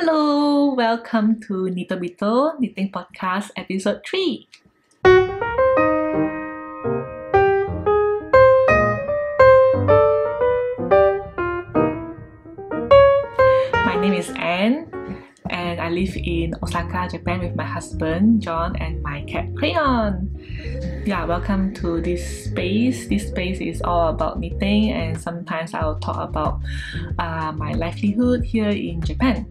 Hello, welcome to Knitobito Knitting Podcast episode 3. My name is Anne I live in Osaka, Japan with my husband John and my cat Crayon. Yeah, welcome to this space. This space is all about knitting and sometimes I'll talk about uh, my livelihood here in Japan.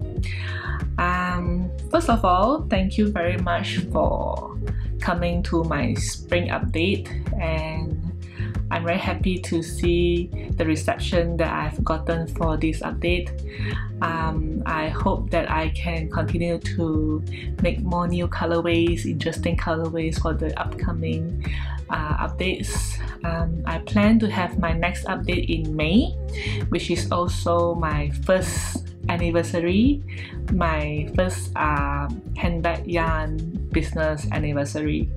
Um, first of all, thank you very much for coming to my spring update and I'm very happy to see the reception that I've gotten for this update. Um, I hope that I can continue to make more new colorways, interesting colorways for the upcoming uh, updates. Um, I plan to have my next update in May, which is also my first anniversary, my first uh, handbag yarn business anniversary.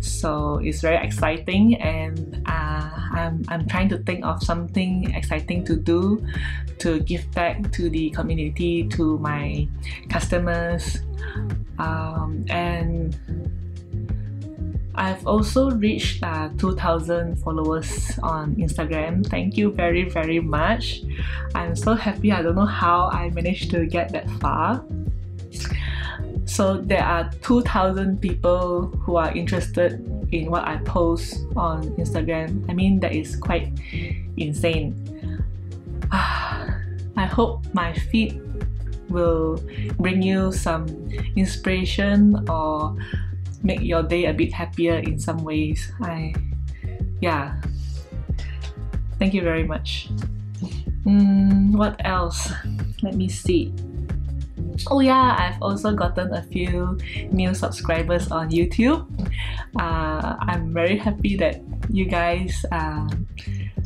So it's very exciting, and uh, I'm, I'm trying to think of something exciting to do to give back to the community, to my customers, um, and I've also reached uh, 2000 followers on Instagram. Thank you very, very much. I'm so happy. I don't know how I managed to get that far. So, there are 2000 people who are interested in what I post on Instagram. I mean, that is quite insane. I hope my feed will bring you some inspiration or make your day a bit happier in some ways. I, yeah. Thank you very much. Mm, what else? Let me see. Oh yeah, I've also gotten a few new subscribers on YouTube. Uh, I'm very happy that you guys uh,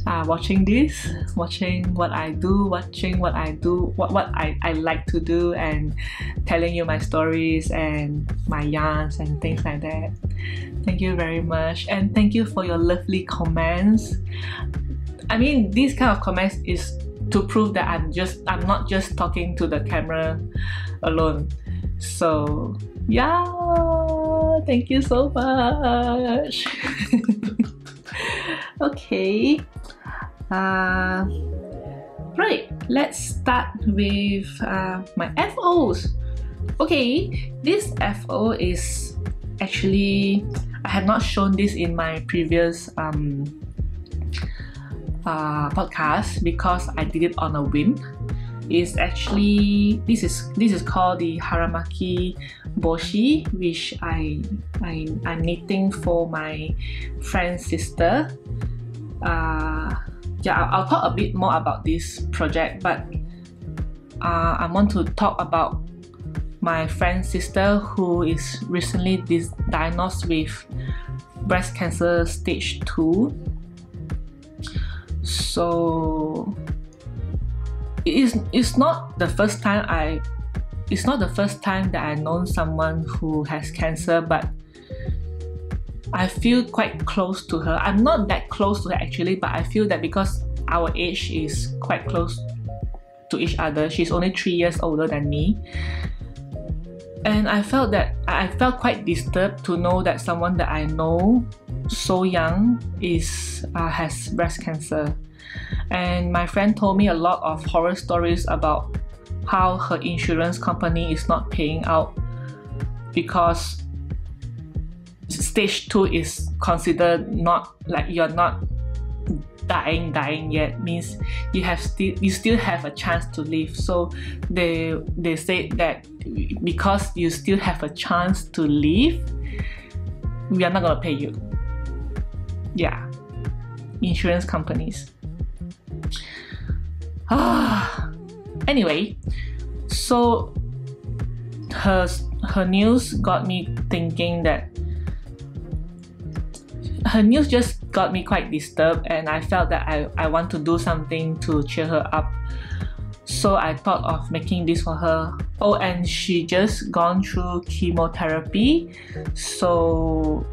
are watching this, watching what I do, watching what I do, what, what I, I like to do, and telling you my stories and my yarns and things like that. Thank you very much, and thank you for your lovely comments. I mean, these kind of comments is to prove that I'm just I'm not just talking to the camera alone. So yeah, thank you so much. okay. Uh, right, let's start with uh, my FOs. Okay, this FO is actually I have not shown this in my previous um, uh, podcast because I did it on a whim. Is actually this is this is called the Haramaki Boshi, which I, I I'm knitting for my friend's sister. Uh, yeah, I'll, I'll talk a bit more about this project, but uh, I want to talk about my friend's sister who is recently diagnosed with breast cancer stage 2 so it is it's not the first time I it's not the first time that I've known someone who has cancer but I feel quite close to her. I'm not that close to her actually, but I feel that because our age is quite close to each other, she's only three years older than me. And I felt that I felt quite disturbed to know that someone that I know so young is uh, has breast cancer. And my friend told me a lot of horror stories about how her insurance company is not paying out because stage 2 is considered not like you're not dying dying yet means you have still you still have a chance to live. So they they say that because you still have a chance to live we are not gonna pay you. Yeah. Insurance companies. Anyway so her her news got me thinking that her news just got me quite disturbed and I felt that I, I want to do something to cheer her up. So I thought of making this for her. Oh, and she just gone through chemotherapy. So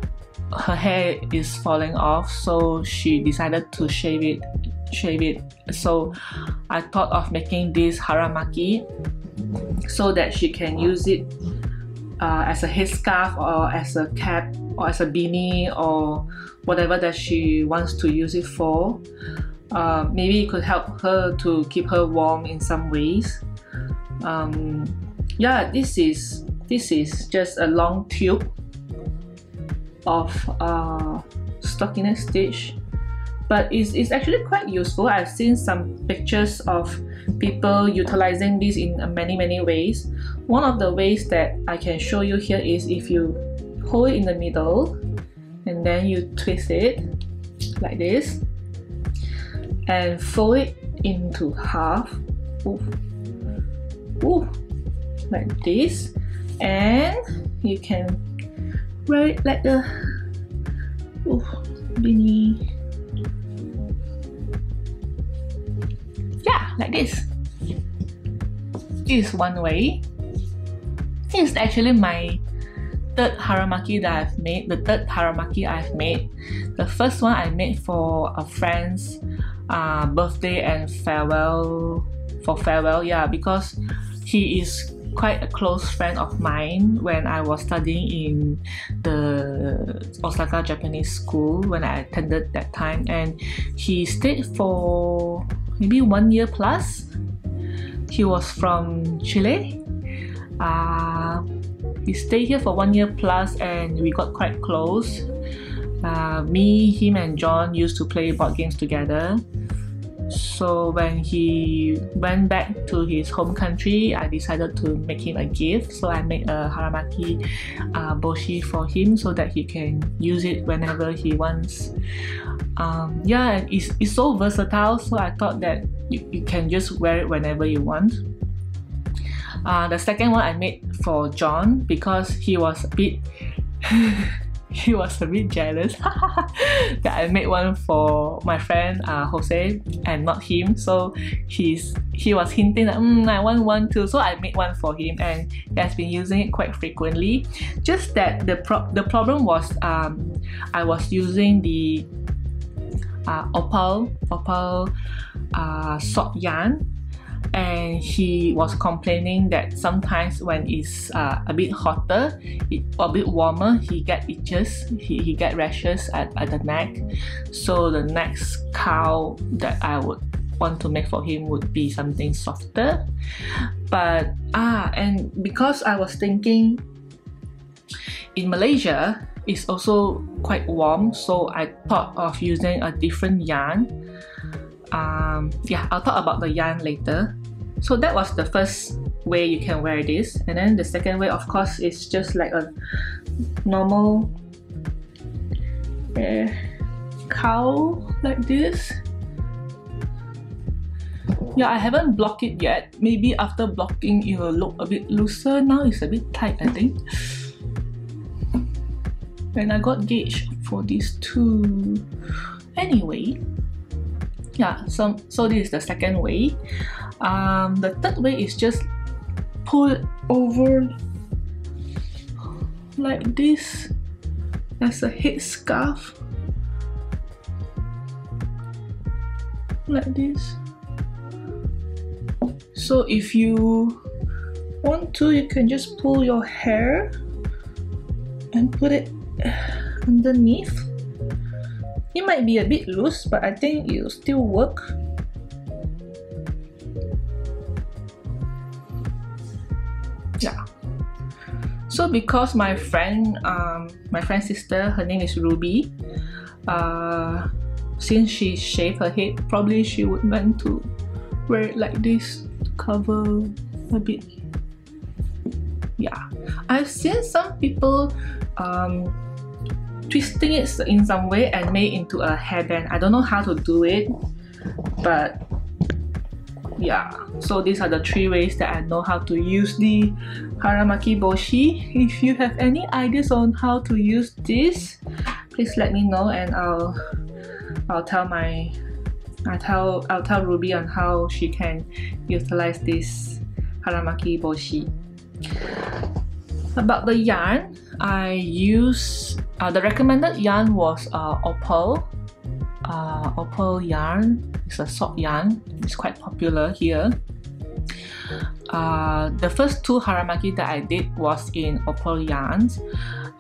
her hair is falling off. So she decided to shave it. Shave it. So I thought of making this haramaki so that she can use it uh, as a headscarf or as a cap or as a beanie or whatever that she wants to use it for. Uh, maybe it could help her to keep her warm in some ways. Um, yeah, this is this is just a long tube of uh, stockinette stitch but it's, it's actually quite useful. I've seen some pictures of people utilizing this in many many ways. One of the ways that I can show you here is if you hold it in the middle and then you twist it like this and fold it into half Ooh. Ooh. like this and you can wear it like a ooh, beanie yeah like this. This is one way. This is actually my third haramaki that I've made, the third haramaki I've made. The first one I made for a friend's uh, birthday and farewell, for farewell, yeah, because he is quite a close friend of mine when I was studying in the Osaka Japanese school when I attended that time and he stayed for maybe one year plus. He was from Chile. Uh, he stayed here for one year plus and we got quite close. Uh, me, him, and John used to play board games together. So when he went back to his home country, I decided to make him a gift. So I made a haramaki uh, boshi for him so that he can use it whenever he wants. Um, yeah, it's, it's so versatile. So I thought that you, you can just wear it whenever you want. Uh, the second one I made for John because he was a bit he was a bit jealous that I made one for my friend uh, Jose and not him. So he's he was hinting that mm, I want one too. So I made one for him and he has been using it quite frequently. Just that the pro- the problem was um, I was using the uh, opal opal uh, sock yarn and he was complaining that sometimes when it's uh, a bit hotter a bit warmer he get itches he, he get rashes at, at the neck. So the next cowl that I would want to make for him would be something softer. But ah and because I was thinking in Malaysia it's also quite warm so I thought of using a different yarn. Um, yeah I'll talk about the yarn later so that was the first way you can wear this. And then the second way of course is just like a normal uh, cowl like this. Yeah I haven't blocked it yet. Maybe after blocking it will look a bit looser. Now it's a bit tight I think. And I got gauge for these two. Anyway yeah so so this is the second way um, the third way is just pull over like this as a head scarf like this. So if you want to you can just pull your hair and put it underneath. It might be a bit loose but I think it'll still work so because my friend um, my friend's sister her name is Ruby uh, since she shaved her head probably she would want to wear it like this to cover a bit. Yeah. I've seen some people um, twisting it in some way and made into a hairband. I don't know how to do it but yeah. So these are the three ways that I know how to use the Haramaki Boshi. If you have any ideas on how to use this please let me know and I'll I'll tell my I'll tell I'll tell Ruby on how she can utilize this Haramaki Boshi. About the yarn I use uh, the recommended yarn was uh, opal. Uh, opal yarn. It's a soft yarn. It's quite popular here uh, the first two haramaki that I did was in opal yarns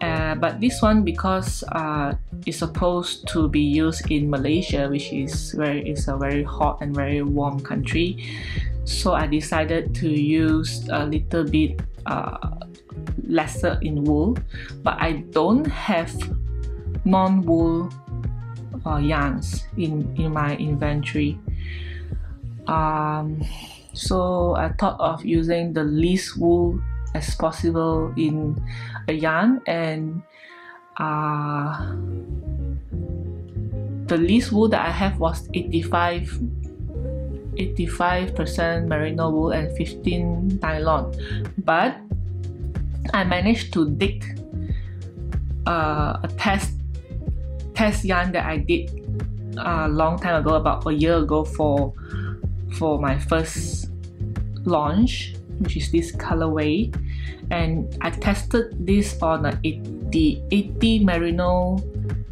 uh, but this one because uh, it's supposed to be used in Malaysia which is very is a very hot and very warm country so I decided to use a little bit uh, lesser in wool but I don't have non-wool uh, yarns in, in my inventory. Um, so I thought of using the least wool as possible in a yarn and uh, the least wool that I have was 85 85% merino wool and 15 nylon. But I managed to dig uh, a test test yarn that I did a long time ago about a year ago for for my first launch which is this colorway. And I tested this on a 80, 80 merino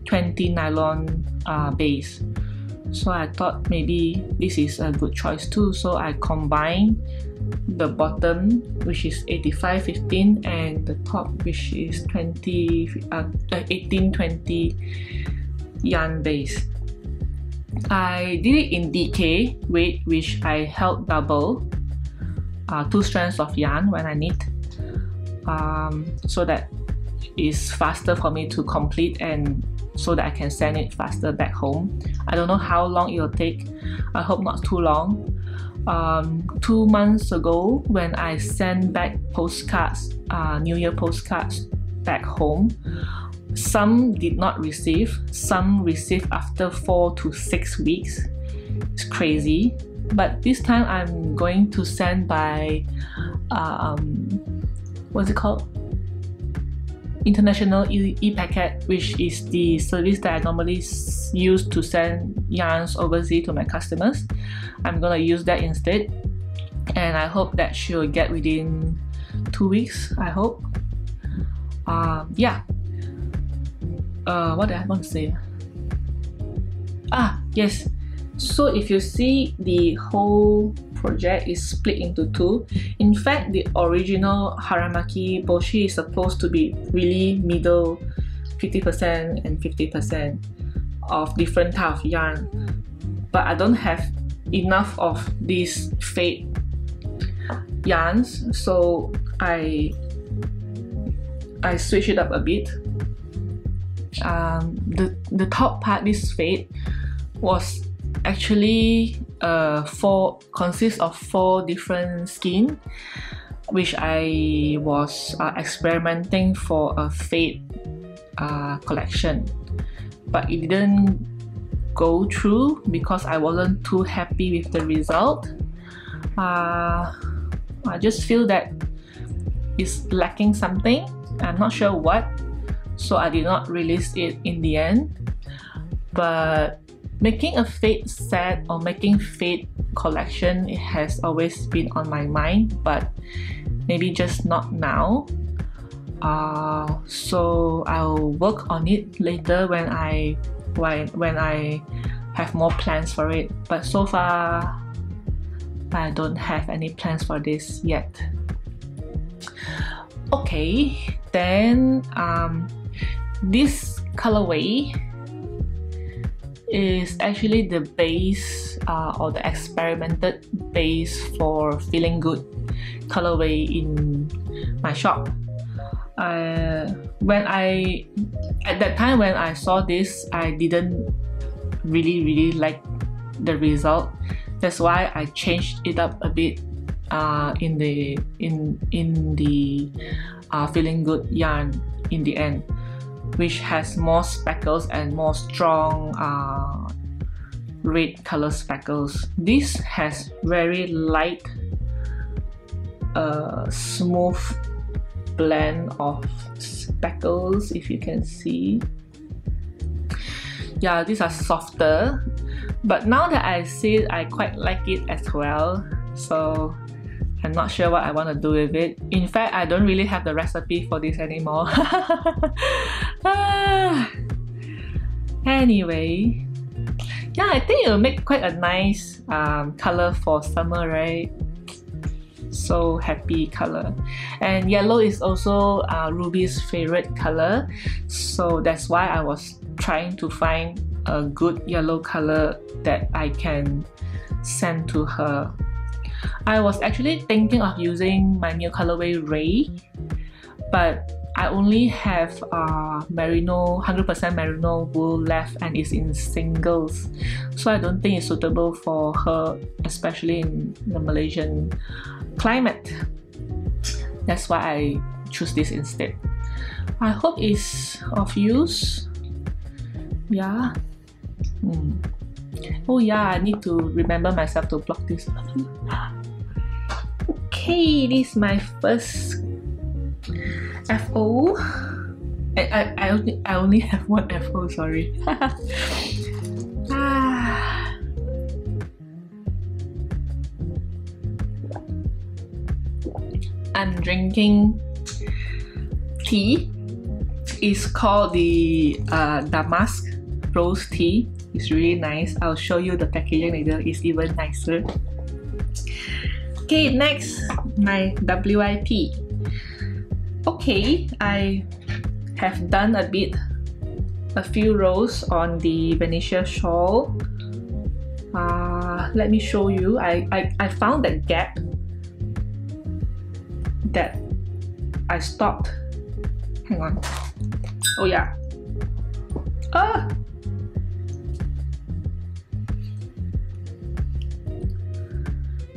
20 nylon uh, base. So I thought maybe this is a good choice too. So I combine the bottom which is 85 15 and the top which is 20 uh, 18 20 yarn base. I did it in DK weight which I held double uh, two strands of yarn when I knit um, so that is faster for me to complete and so that I can send it faster back home. I don't know how long it will take. I hope not too long. Um, two months ago, when I sent back postcards, uh, New Year postcards back home, some did not receive, some received after four to six weeks. It's crazy. But this time I'm going to send by um, what's it called? International e-packet, which is the service that I normally use to send yarns overseas to my customers. I'm gonna use that instead, and I hope that she'll get within two weeks. I hope. Um, yeah. Uh, what did I want to say? Ah, yes. So if you see the whole project is split into two. In fact, the original Haramaki Boshi is supposed to be really middle 50% and 50% of different type of yarn. But I don't have enough of these fade yarns, so I I switch it up a bit. Um, the the top part, this fade, was actually uh, four consists of four different skin which I was uh, experimenting for a fade uh, collection. But it didn't go through because I wasn't too happy with the result. Uh, I just feel that it's lacking something. I'm not sure what so I did not release it in the end. But Making a fade set or making fade collection it has always been on my mind but maybe just not now. Uh, so I'll work on it later when I when, when I have more plans for it but so far I don't have any plans for this yet. Okay, then um, this colorway is actually the base uh, or the experimented base for feeling good colorway in my shop. Uh, when I at that time when I saw this, I didn't really really like the result. That's why I changed it up a bit uh, in the in in the uh, feeling good yarn in the end which has more speckles and more strong uh, red color speckles. This has very light, uh, smooth blend of speckles if you can see. Yeah, these are softer, but now that I see it, I quite like it as well. So I'm not sure what I want to do with it. In fact, I don't really have the recipe for this anymore. anyway, yeah, I think it'll make quite a nice um, color for summer, right? so happy color and yellow is also uh, Ruby's favorite color so that's why I was trying to find a good yellow color that I can send to her I was actually thinking of using my new colorway Ray but I only have uh, merino 100% merino wool left and it's in singles. So I don't think it's suitable for her especially in the Malaysian climate. That's why I choose this instead. I hope it's of use. Yeah. Hmm. Oh yeah I need to remember myself to block this okay this is my first FO. I, I, I, only, I only have one FO, sorry. I'm drinking tea. It's called the uh, Damask Rose Tea. It's really nice. I'll show you the packaging later. It's even nicer. Okay, next, my WIP okay I have done a bit a few rows on the Venezia shawl. Uh, let me show you. I, I, I found that gap that I stopped. Hang on. Oh yeah. Ah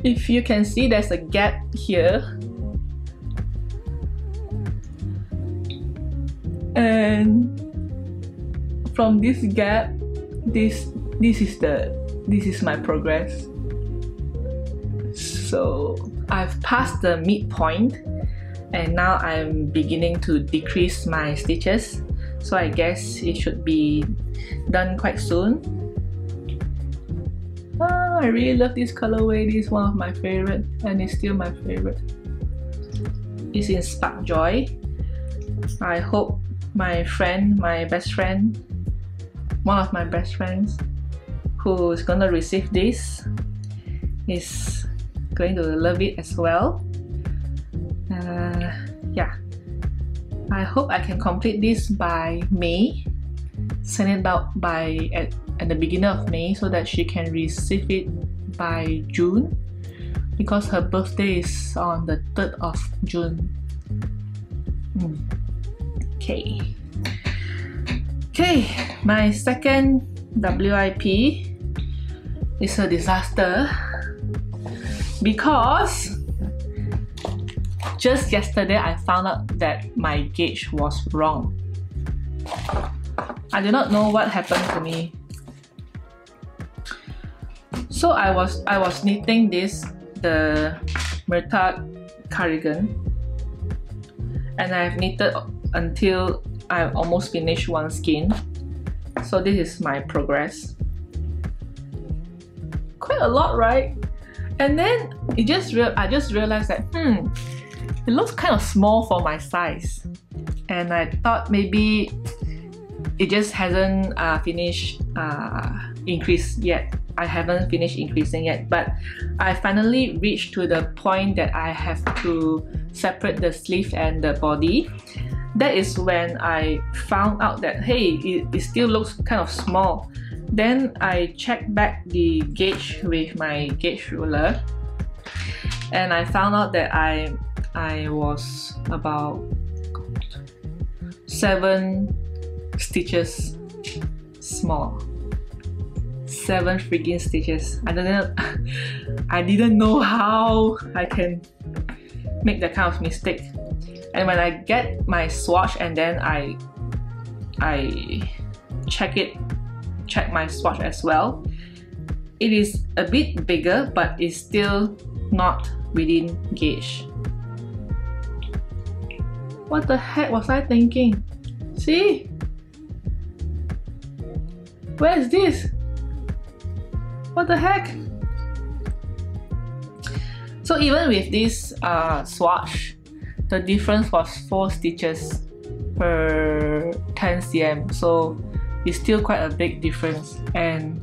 if you can see there's a gap here. And from this gap this this is the this is my progress. So I've passed the midpoint and now I'm beginning to decrease my stitches. So I guess it should be done quite soon ah, I really love this colorway. This is one of my favorite and it's still my favorite. It's in Spark Joy. I hope my friend, my best friend, one of my best friends who is gonna receive this is going to love it as well. Uh, yeah, I hope I can complete this by May, send it out by at, at the beginning of May so that she can receive it by June because her birthday is on the 3rd of June. Mm. Okay. Okay, my second WIP is a disaster because just yesterday I found out that my gauge was wrong. I do not know what happened to me. So I was I was knitting this the Myrtha cardigan and I've knitted until I've almost finished one skein. So this is my progress. Quite a lot, right? And then it just real I just realized that hmm, it looks kind of small for my size. And I thought maybe it just hasn't uh, finished uh, increase yet. I haven't finished increasing yet, but I finally reached to the point that I have to separate the sleeve and the body that is when I found out that hey, it, it still looks kind of small. Then I checked back the gauge with my gauge ruler and I found out that I I was about seven stitches small. Seven freaking stitches. I don't know. I didn't know how I can make that kind of mistake. And when I get my swatch and then I I check it check my swatch as well it is a bit bigger but it's still not within gauge. What the heck was I thinking? See? Where is this what the heck? So even with this uh, swatch the difference was 4 stitches per 10 cm so it's still quite a big difference. And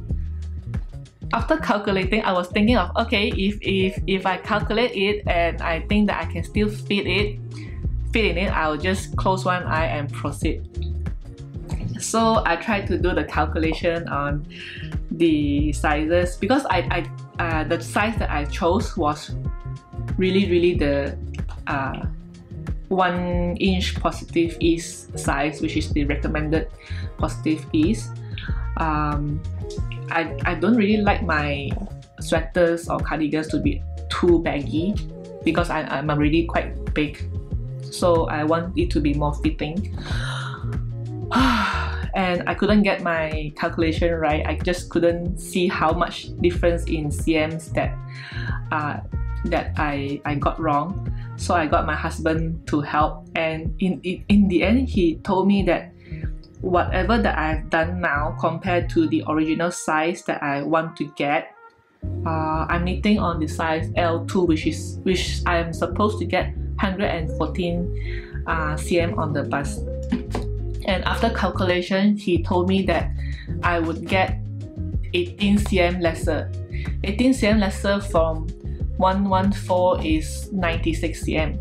after calculating, I was thinking of okay, if if if I calculate it and I think that I can still fit it, fit in it, I'll just close one eye and proceed. So I tried to do the calculation on the sizes because I, I uh, the size that I chose was really really the uh, one inch positive ease size which is the recommended positive ease um, I, I don't really like my sweaters or cardigans to be too baggy because I, I'm already quite big. So I want it to be more fitting and I couldn't get my calculation right. I just couldn't see how much difference in CMs that uh, that I, I got wrong. So I got my husband to help and in, in, in the end he told me that whatever that I've done now compared to the original size that I want to get uh, I'm knitting on the size L2 which is which I am supposed to get 114 uh, cm on the bust and after calculation he told me that I would get 18 cm lesser 18 cm lesser from 114 is 96 cm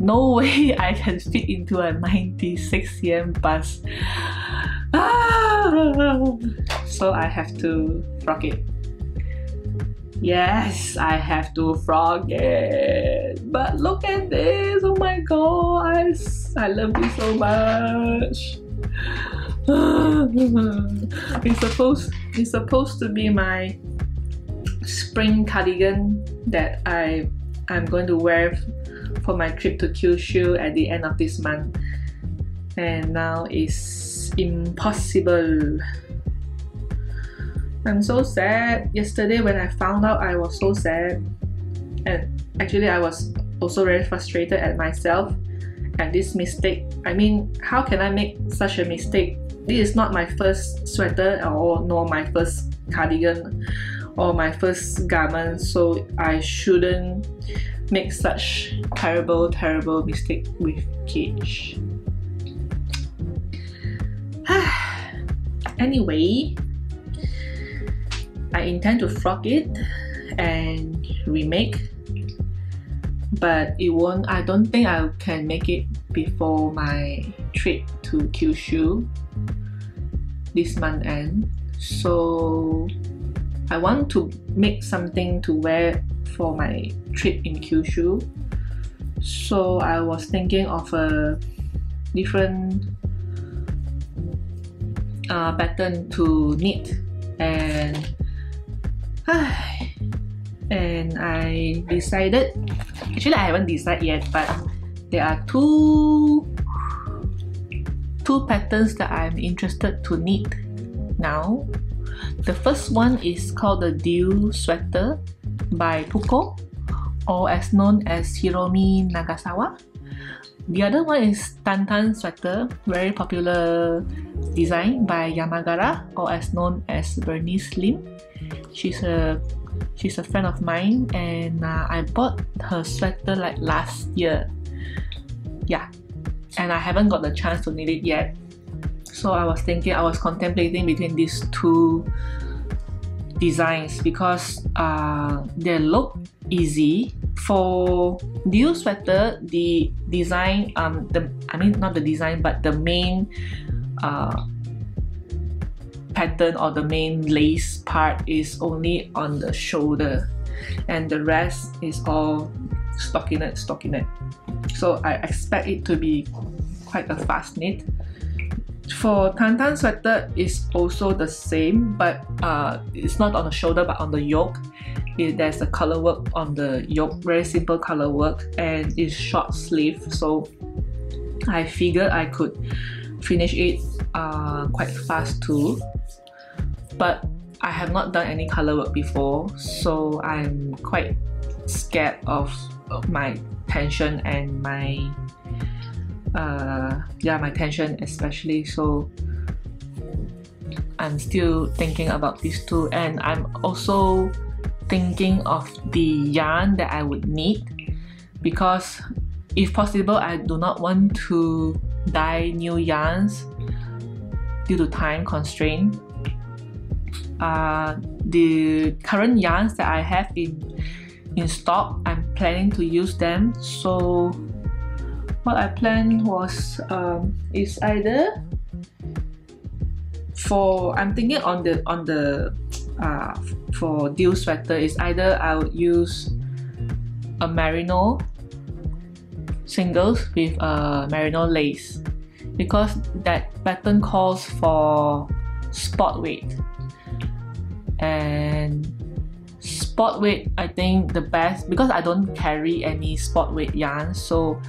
no way I can fit into a 96 cm bus. ah! so I have to frog it Yes, I have to frog it. But look at this. Oh my gosh. I love you so much. it's supposed it's supposed to be my spring cardigan that I I'm going to wear for my trip to Kyushu at the end of this month. And now it's impossible. I'm so sad. Yesterday when I found out I was so sad. And actually I was also very frustrated at myself and this mistake. I mean, how can I make such a mistake? This is not my first sweater or nor my first cardigan or my first garment, so I shouldn't make such terrible, terrible mistake with gauge. anyway, I intend to frog it and remake but it won't I don't think I can make it before my trip to Kyushu this month end. So I want to make something to wear for my trip in Kyushu. So I was thinking of a different uh, pattern to knit and and I decided actually I haven't decided yet but there are two two patterns that I'm interested to knit now the first one is called the Dew Sweater by Puko or as known as Hiromi Nagasawa the other one is Tantan Sweater, very popular design by Yamagara or as known as Bernice Lim. She's a she's a friend of mine and uh, I bought her sweater like last year. Yeah, and I haven't got the chance to knit it yet. So I was thinking, I was contemplating between these two designs because uh, they look easy. For Dew sweater, the design, um, the I mean not the design, but the main uh, pattern or the main lace part is only on the shoulder and the rest is all stockinette stockinette. So I expect it to be quite a fast knit. For Tantan sweater is also the same but uh, it's not on the shoulder but on the yoke. It, there's a color work on the yoke very simple color work and it's short sleeve so I figured I could finish it uh, quite fast too but I have not done any color work before so I'm quite scared of, my tension and my uh, yeah my tension especially. So I'm still thinking about these two and I'm also thinking of the yarn that I would need because if possible I do not want to dye new yarns due to time constraint uh, the current yarns that I have in in stock I'm planning to use them. So what I planned was um, is either for I'm thinking on the on the uh, for Dew sweater is either I would use a merino singles with a merino lace. Because that pattern calls for sport weight and sport weight I think the best because I don't carry any sport weight yarn so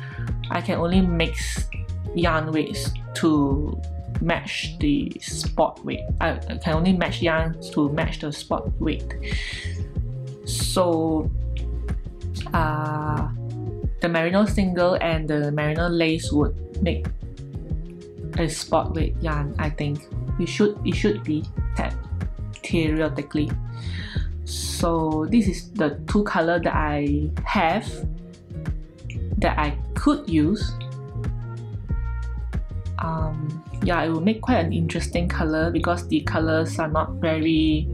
I can only mix yarn weights to match the sport weight. I can only match yarns to match the sport weight. So uh, the merino single and the merino lace would make a sport weight yarn I think. It should it should be that theoretically. So this is the two color that I have that I could use. Um, yeah it will make quite an interesting color because the colors are not very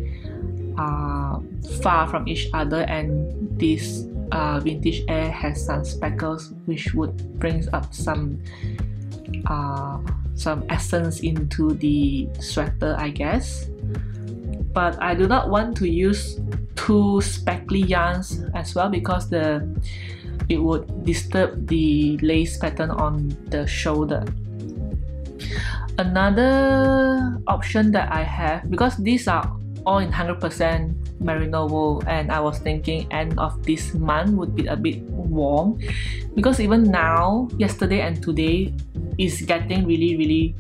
uh, far from each other and this uh, vintage air has some speckles which would bring up some uh, some essence into the sweater I guess but I do not want to use two speckly yarns as well because the it would disturb the lace pattern on the shoulder. Another option that I have because these are all in 100% merino wool and I was thinking end of this month would be a bit warm because even now yesterday and today is getting really really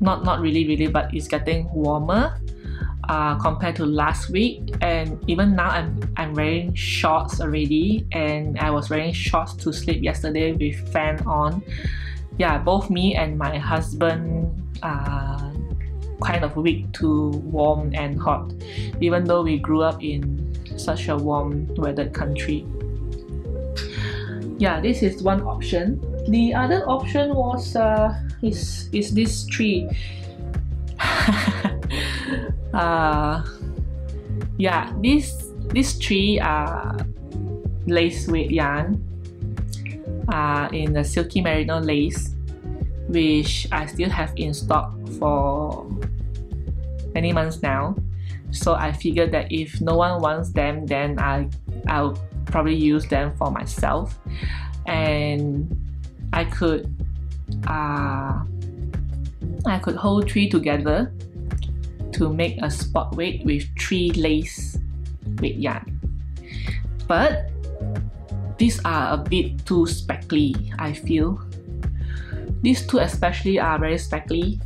not not really really but it's getting warmer uh, compared to last week and even now I'm, I'm wearing shorts already and I was wearing shorts to sleep yesterday with fan on yeah both me and my husband uh, kind of weak to warm and hot, even though we grew up in such a warm weathered country. Yeah, this is one option. The other option was uh, is is this tree. uh, yeah, this this tree uh, lace weight yarn uh, in the silky merino lace which I still have in stock for many months now. So I figured that if no one wants them, then I I'll probably use them for myself, and I could uh, I could hold three together to make a sport weight with three lace weight yarn. But these are a bit too speckly, I feel. These two especially are very speckly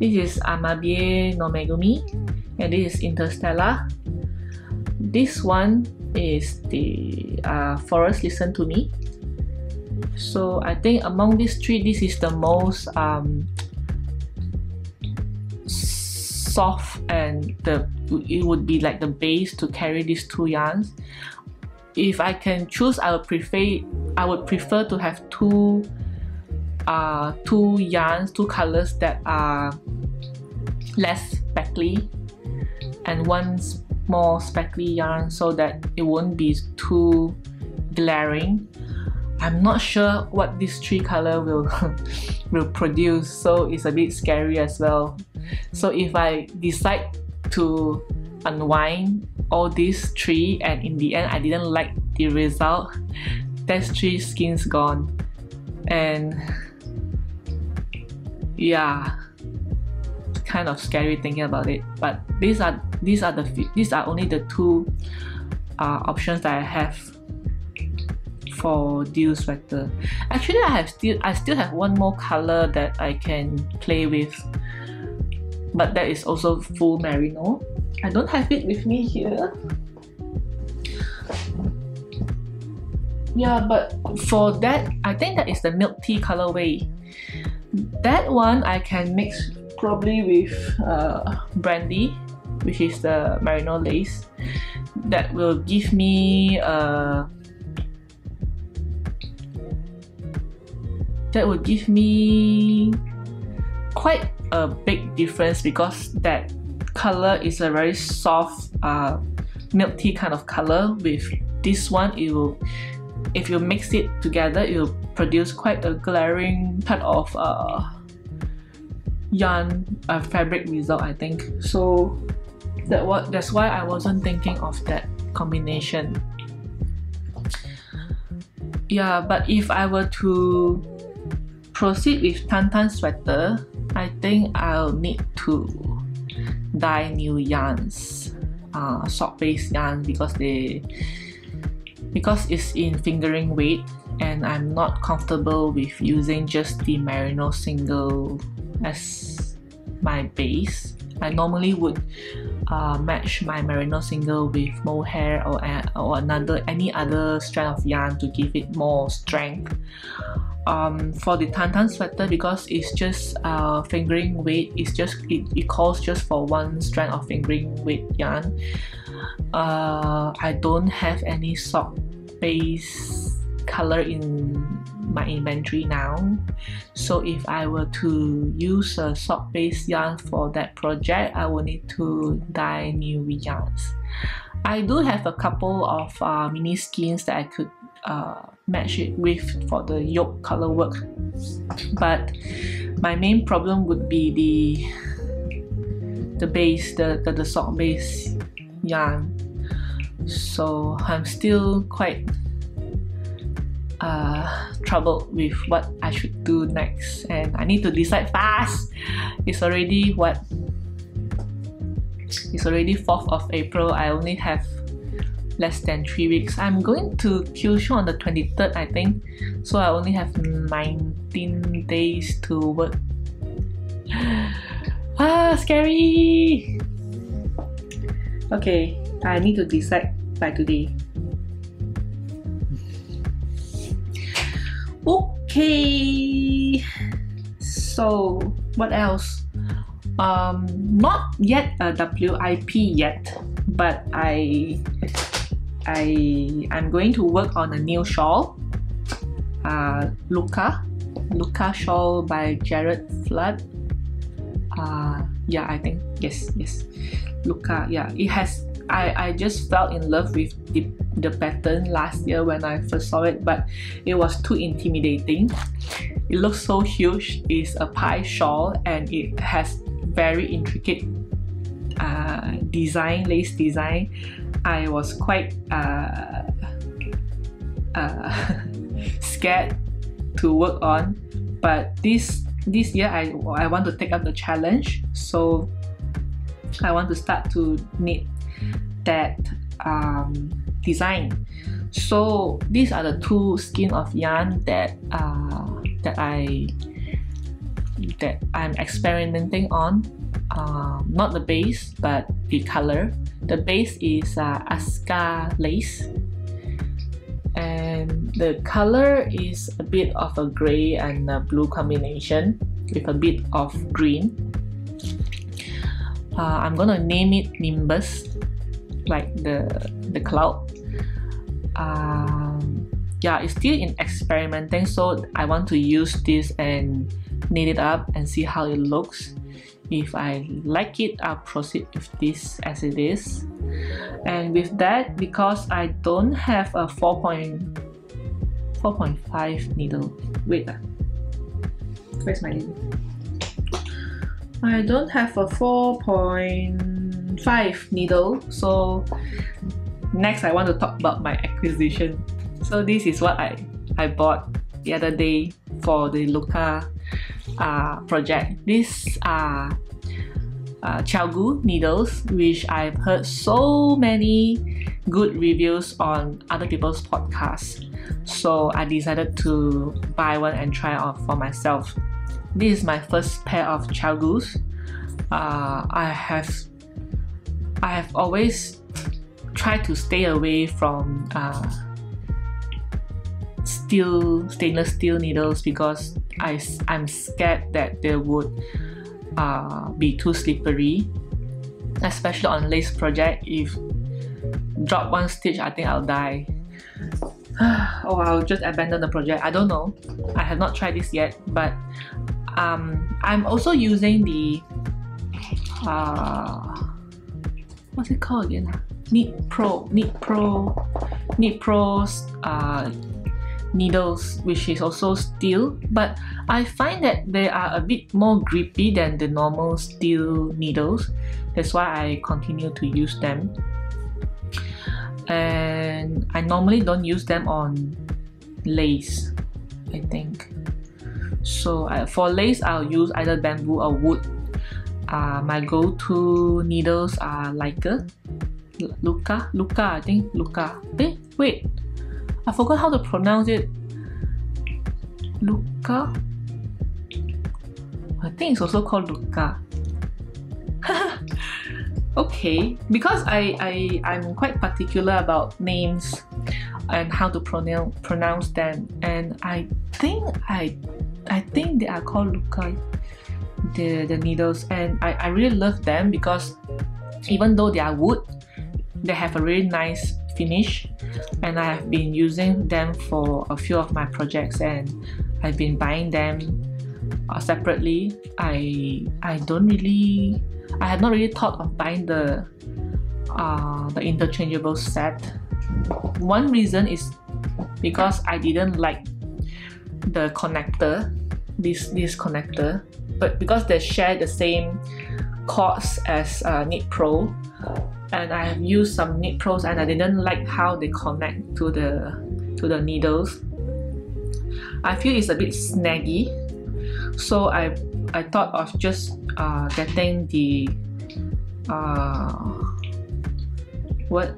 this is Amabie no Megumi and this is Interstellar. This one is the uh, Forest Listen to Me. So I think among these three, this is the most um, soft and the it would be like the base to carry these two yarns. If I can choose, I would prefer I would prefer to have two uh, two yarns, two colors that are less speckly and one more speckly yarn so that it won't be too glaring. I'm not sure what this tree color will will produce so it's a bit scary as well. So if I decide to unwind all these three and in the end I didn't like the result, that three skin's gone. And yeah, kind of scary thinking about it. But these are these are the these are only the two uh, options that I have for Dew sweater. Actually, I have still I still have one more color that I can play with, but that is also full merino. I don't have it with me here. Yeah, but for that, I think that is the milk tea colorway. That one I can mix probably with uh, brandy which is the merino lace that will give me uh, that will give me quite a big difference because that color is a very soft uh, milk tea kind of color with this one it will if you mix it together it will produce quite a glaring type of uh, yarn uh, fabric result I think. So that what that's why I wasn't thinking of that combination. Yeah but if I were to proceed with Tantan sweater I think I'll need to dye new yarns uh, sock base yarn because they because it's in fingering weight and I'm not comfortable with using just the merino single as my base. I normally would uh, match my merino single with mohair or, or another any other strand of yarn to give it more strength um, for the Tantan sweater because it's just uh, fingering weight. It's just it, it calls just for one strand of fingering weight yarn. Uh, I don't have any sock base color in my inventory now. So if I were to use a sock base yarn for that project I will need to dye new yarns. I do have a couple of uh, mini skeins that I could uh, match it with for the yoke color work. But my main problem would be the the base the, the, the sock base yarn. So I'm still quite uh, troubled with what I should do next and I need to decide fast. It's already what? It's already 4th of April. I only have less than 3 weeks. I'm going to Kyushu on the 23rd I think. So I only have 19 days to work. Ah scary. Okay I need to decide by today. Okay, so what else? Um, not yet a WIP yet, but I I I'm going to work on a new shawl. Uh, Lucca, Lucca shawl by Jared Flood. Uh, yeah, I think yes, yes, Lucca. Yeah, it has I, I just fell in love with the, the pattern last year when I first saw it, but it was too intimidating. It looks so huge. It's a pie shawl and it has very intricate uh, design, lace design. I was quite uh, uh, scared to work on, but this this year I, I want to take up the challenge. So I want to start to knit that um, design. So these are the two skin of yarn that uh, that I that I'm experimenting on. Uh, not the base, but the color. The base is uh, Aska lace, and the color is a bit of a gray and a blue combination with a bit of green. Uh, I'm gonna name it Nimbus like the the cloud. Um, yeah it's still in experimenting so I want to use this and knit it up and see how it looks if I like it I'll proceed with this as it is. And with that because I don't have a 4.4.5 needle. Wait uh, where's my needle? I don't have a 4.5 needle so next I want to talk about my acquisition. So this is what I, I bought the other day for the Lucca uh, project. These are uh, ChiaoGoo needles which I've heard so many good reviews on other people's podcasts. So I decided to buy one and try out for myself. This is my first pair of ChiaoGoos uh, I have I have always tried to stay away from uh, steel stainless steel needles because I, I'm scared that they would uh, be too slippery especially on lace project. If drop one stitch I think I'll die. Or I'll just abandon the project. I don't know. I have not tried this yet but um, I'm also using the uh, what's it called again? Knit Pro, Knit Pro, Knit Pro's uh, needles, which is also steel, but I find that they are a bit more grippy than the normal steel needles. That's why I continue to use them. And I normally don't use them on lace, I think. So for lace, I'll use either bamboo or wood. Uh, my go-to needles are Leica, Luca, Luca, I think Luca. Eh, wait, I forgot how to pronounce it. Luca? I think it's also called Luca. okay, because I, I, I'm quite particular about names and how to pronounce pronounce them and I think I I think they are called Luca the, the needles and I, I really love them because even though they are wood they have a really nice finish and I have been using them for a few of my projects and I've been buying them uh, separately. I I don't really I have not really thought of buying the uh, the interchangeable set. One reason is because I didn't like the connector this this connector. But because they share the same cords as uh, Knit Pro. And I have used some knit pros and I didn't like how they connect to the to the needles. I feel it's a bit snaggy. So I I thought of just uh, getting the uh, what?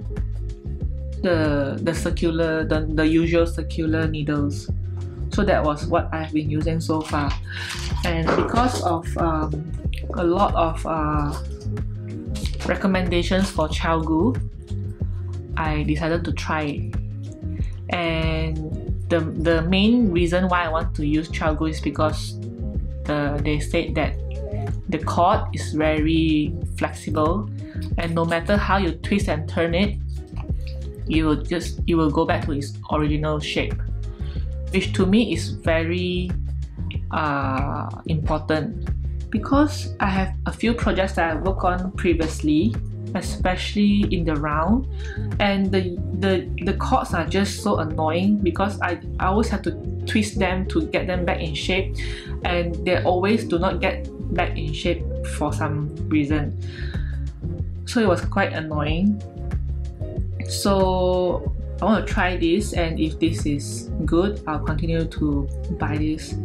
The the circular the, the usual circular needles. So that was what I've been using so far. And because of um, a lot of uh, recommendations for ChiaoGoo, I decided to try it. And the, the main reason why I want to use ChiaoGoo is because the, they said that the cord is very flexible and no matter how you twist and turn it, you will just you will go back to its original shape which to me is very uh, important because I have a few projects that I worked on previously especially in the round and the the the cords are just so annoying because I, I always have to twist them to get them back in shape and they always do not get back in shape for some reason. So it was quite annoying. So I want to try this and if this is good, I'll continue to buy this.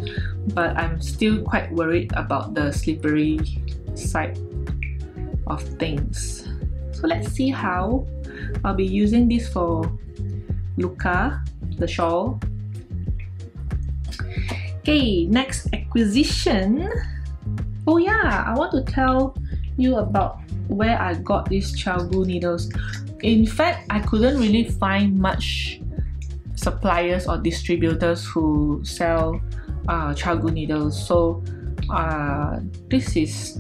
But I'm still quite worried about the slippery side of things. So let's see how. I'll be using this for Lucca, the shawl. Okay, next acquisition. Oh yeah, I want to tell you about where I got these ChiaoGoo needles in fact, I couldn't really find much suppliers or distributors who sell uh, ChiaoGoo needles. So uh, this is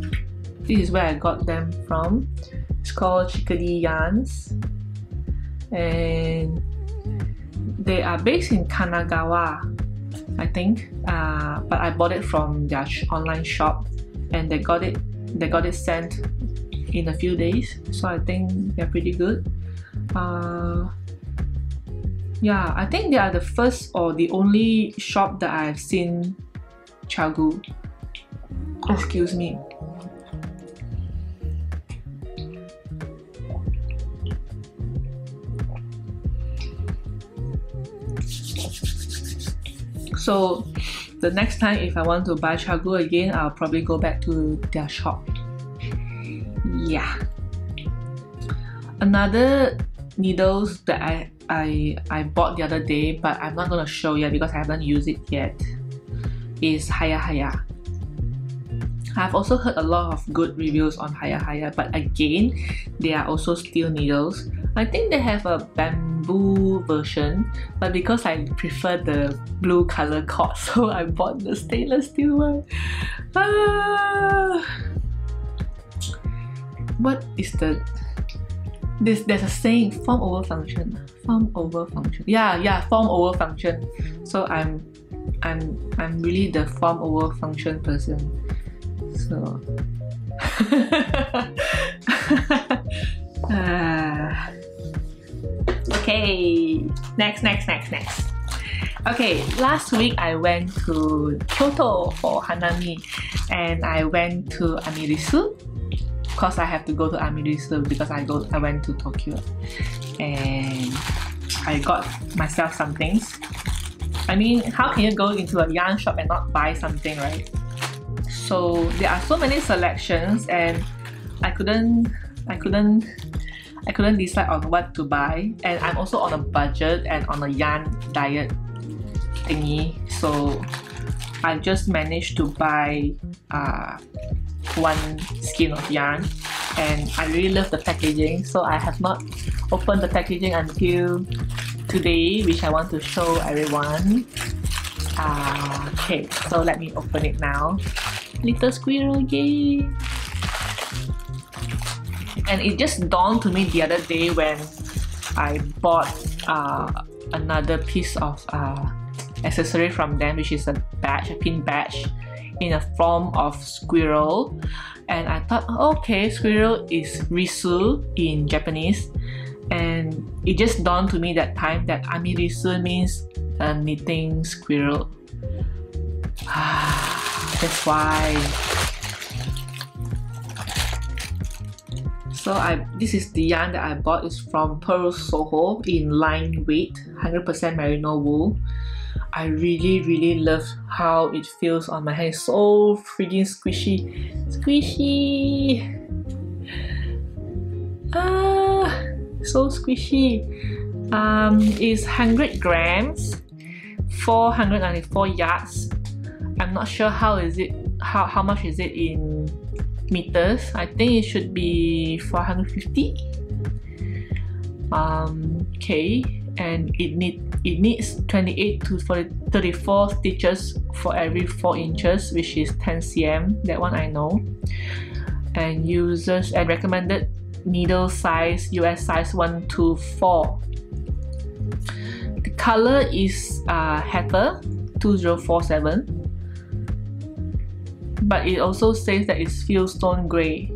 this is where I got them from. It's called Chickadee Yarns, and they are based in Kanagawa, I think. Uh, but I bought it from their online shop, and they got it they got it sent in a few days so I think they're pretty good. Uh, yeah I think they are the first or the only shop that I've seen ChiaoGoo excuse me. So the next time if I want to buy ChiaoGoo again I'll probably go back to their shop yeah. Another needles that I I I bought the other day but I'm not gonna show yet because I haven't used it yet is HiyaHiya. I've also heard a lot of good reviews on HiyaHiya but again they are also steel needles. I think they have a bamboo version but because I prefer the blue color cord so I bought the stainless steel one. Ah what is the this there's a saying form over function. Form over function. Yeah yeah form over function. So i'm i'm i'm really the form over function person. So. Uh, okay, next, next, next, next. Okay, last week I went to Kyoto for Hanami and I went to Amirisu because I have to go to Amirisu because I go I went to Tokyo and I got myself some things. I mean, how can you go into a yarn shop and not buy something, right? So there are so many selections and I couldn't I couldn't I couldn't decide on what to buy and I'm also on a budget and on a yarn diet thingy so I just managed to buy uh, one skein of yarn. And I really love the packaging so I have not opened the packaging until today which I want to show everyone. Uh, okay so let me open it now. Little squirrel yay! And it just dawned to me the other day when I bought uh, another piece of uh, accessory from them which is a badge, a pin badge in a form of squirrel. And I thought okay squirrel is risu in Japanese. And it just dawned to me that time that amirisu means a knitting squirrel. That's why. So I this is the yarn that I bought. Is from Purl Soho in line weight 100% merino wool I really really love how it feels on my hand. So freaking squishy. Squishy! Ah, so squishy. Um, it's 100 grams, 494 yards. I'm not sure how is it, how, how much is it in meters. I think it should be 450. Um, okay, and it need it needs 28 to 34 stitches for every 4 inches which is 10 cm that one I know. And uses and recommended needle size US size 1 to 4 the color is uh, Heather 2047 but it also says that it's fieldstone gray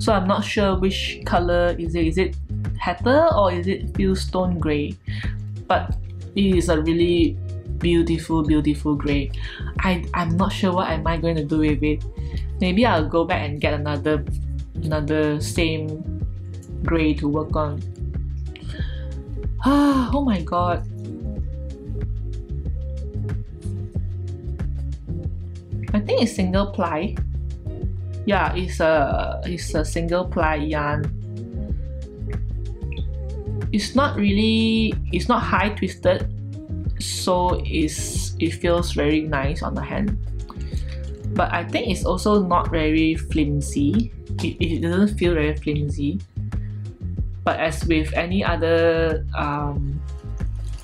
so I'm not sure which color is it. Is it heather or is it fieldstone gray but it is a really beautiful beautiful gray I, I'm not sure what am I going to do with it. Maybe I'll go back and get another another same gray to work on. Ah oh my god. I think it's single ply. Yeah it's a it's a single ply yarn it's not really it's not high twisted so it's it feels very nice on the hand. But I think it's also not very flimsy. It, it doesn't feel very flimsy. But as with any other um,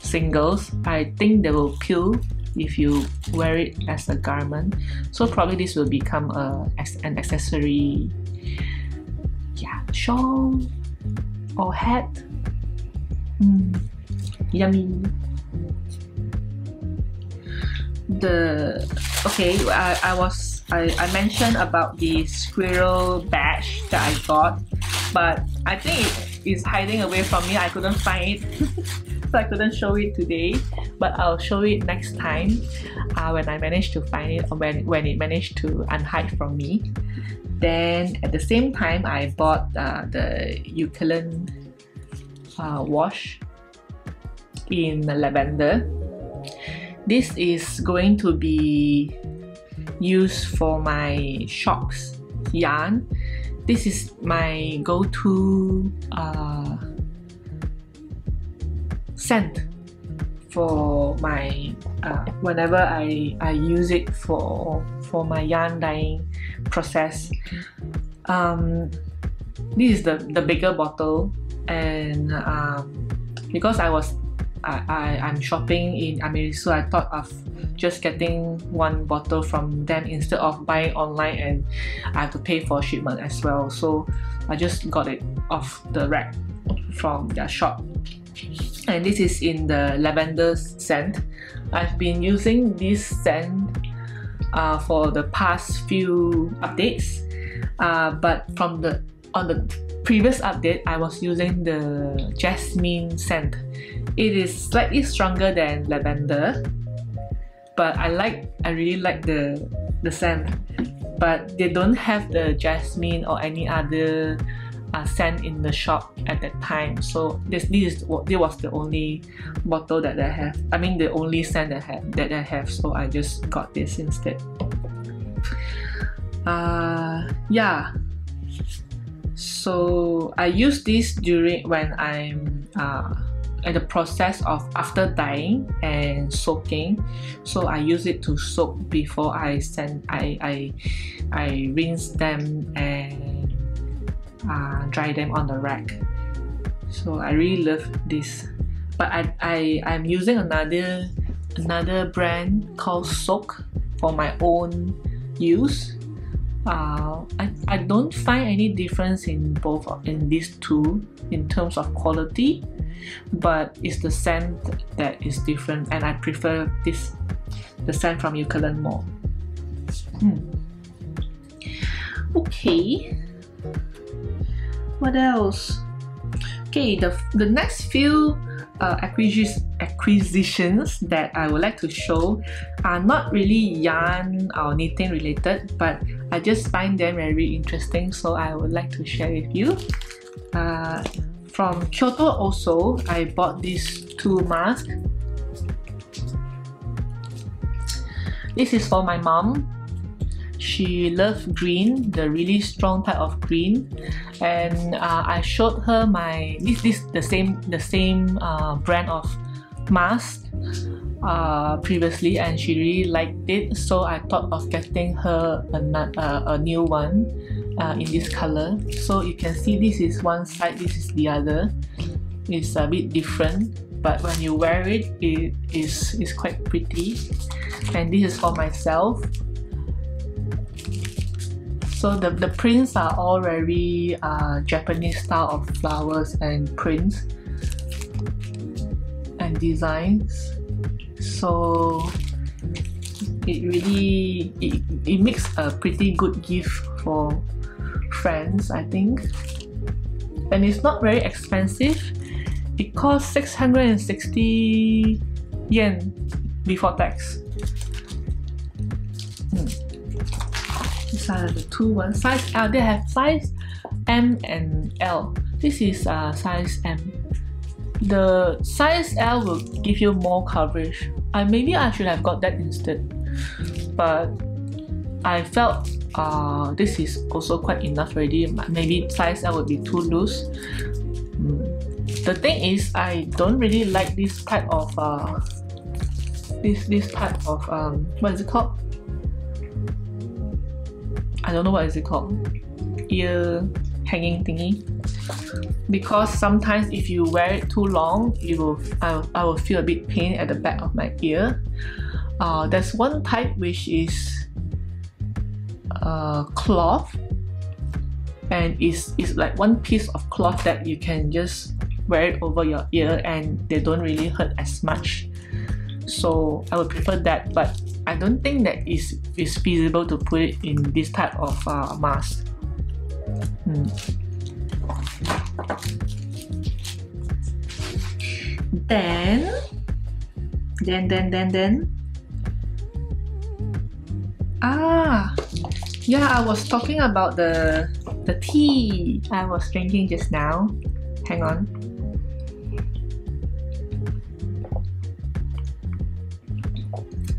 singles I think they will peel if you wear it as a garment. So probably this will become a, as an accessory. Yeah shawl or hat. Yummy. The okay, I, I was I, I mentioned about the squirrel badge that I got, but I think it is hiding away from me. I couldn't find it. so I couldn't show it today, but I'll show it next time uh, when I manage to find it or when, when it managed to unhide from me. Then at the same time, I bought uh, the Eucalan uh, wash in lavender. This is going to be used for my shocks yarn. This is my go-to uh, scent for my uh, whenever I, I use it for for my yarn dyeing process. Um, this is the, the bigger bottle and um, because I was I, I, I'm shopping in Amirisu, I thought of just getting one bottle from them instead of buying online and I have to pay for shipment as well. So I just got it off the rack from their shop. And this is in the lavender scent. I've been using this scent uh, for the past few updates uh, but from the on the previous update I was using the jasmine scent. It is slightly stronger than lavender but I like I really like the the scent. But they don't have the jasmine or any other uh, scent in the shop at that time. So this this is this was the only bottle that I have I mean the only scent that I have that I have. So I just got this instead. Uh yeah so I use this during when I'm uh, the process of after dyeing and soaking. So I use it to soak before I send I I, I rinse them and uh, dry them on the rack. So I really love this. But I, I I'm using another another brand called Soak for my own use uh, I, I don't find any difference in both in these two in terms of quality but it's the scent that is different and I prefer this the scent from Eucalan more. Hmm. okay. What else? Okay the, the next few uh, acquisitions that I would like to show are not really yarn or knitting related but I just find them very interesting so I would like to share with you. Uh, from Kyoto also I bought these two masks. This is for my mom she loved green the really strong type of green. And uh, I showed her my this this the same the same uh, brand of mask uh, previously and she really liked it. So I thought of getting her a, uh, a new one uh, in this color. So you can see this is one side this is the other. It's a bit different but when you wear it it is, is quite pretty. And this is for myself so the, the prints are all very uh, Japanese style of flowers and prints and designs. So it really it, it makes a pretty good gift for friends I think and it's not very expensive it costs 660 yen before tax these are the two one size L they have size M and L. This is uh, size M. The size L will give you more coverage. Uh, maybe I should have got that instead but I felt uh, this is also quite enough already. Maybe size L would be too loose. Mm. the thing is I don't really like this type of uh, this this type of um, what is it called I don't know what is it called. Ear hanging thingy. Because sometimes if you wear it too long you will I, I will feel a bit pain at the back of my ear. Uh, there's one type which is uh, cloth. And it's, it's like one piece of cloth that you can just wear it over your ear and they don't really hurt as much. So I would prefer that but I don't think that is is feasible to put it in this type of uh, mask. Hmm. Then, then, then, then, then. Ah, yeah, I was talking about the the tea I was drinking just now. Hang on.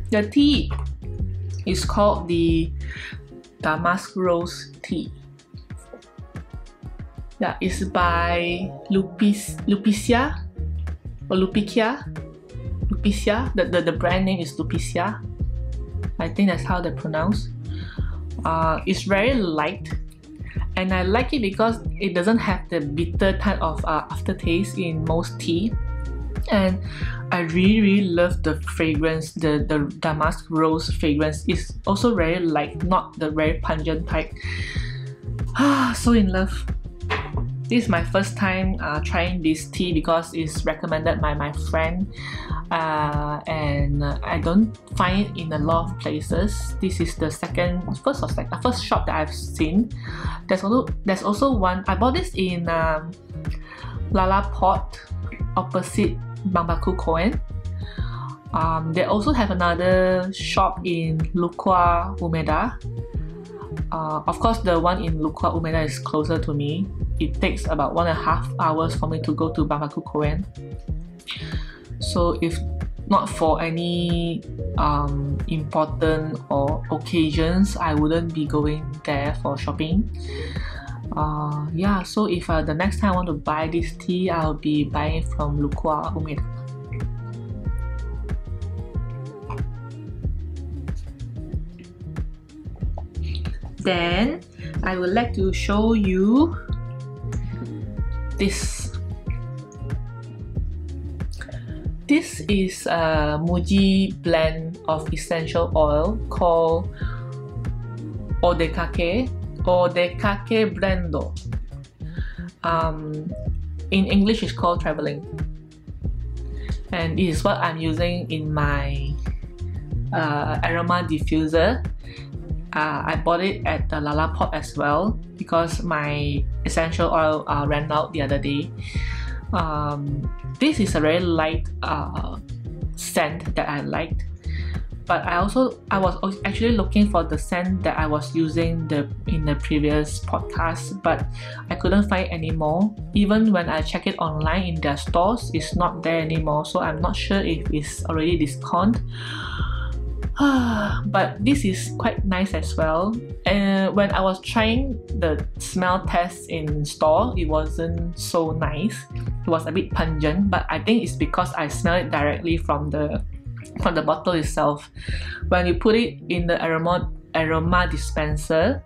The tea is called the Damask Rose Tea. Yeah, it's by Lupis, Lupicia or Lupicia. Lupicia, the, the, the brand name is Lupicia. I think that's how they pronounce. Uh, it's very light and I like it because it doesn't have the bitter type of uh, aftertaste in most tea and I really really love the fragrance the the damask rose fragrance is also very light not the very pungent type ah so in love this is my first time uh, trying this tea because it's recommended by my friend uh, and I don't find it in a lot of places. This is the second, first or second, first shop that I've seen. There's also there's also one. I bought this in um, LaLaport opposite Banpaku Koen. Um, they also have another shop in Lukua Umeda. Uh, of course, the one in Lukua Umeda is closer to me. It takes about one and a half hours for me to go to Banpaku Koen. So if not for any um, important or occasions, I wouldn't be going there for shopping. Uh, yeah, so if uh, the next time I want to buy this tea, I'll be buying from Lukua Umeda. Then I would like to show you this. This is a Muji blend of essential oil called Odekake Odekake Blendo. Um, in English, it's called traveling, and it is what I'm using in my uh, aroma diffuser uh, I bought it at the LaLaport as well because my essential oil uh, ran out the other day. Um, this is a very light uh, scent that I liked but I also I was actually looking for the scent that I was using the in the previous podcast but I couldn't find anymore even when I check it online in their stores it's not there anymore so I'm not sure if it's already discount but this is quite nice as well. And when I was trying the smell test in store, it wasn't so nice. It was a bit pungent, but I think it's because I smell it directly from the from the bottle itself. When you put it in the aroma aroma dispenser,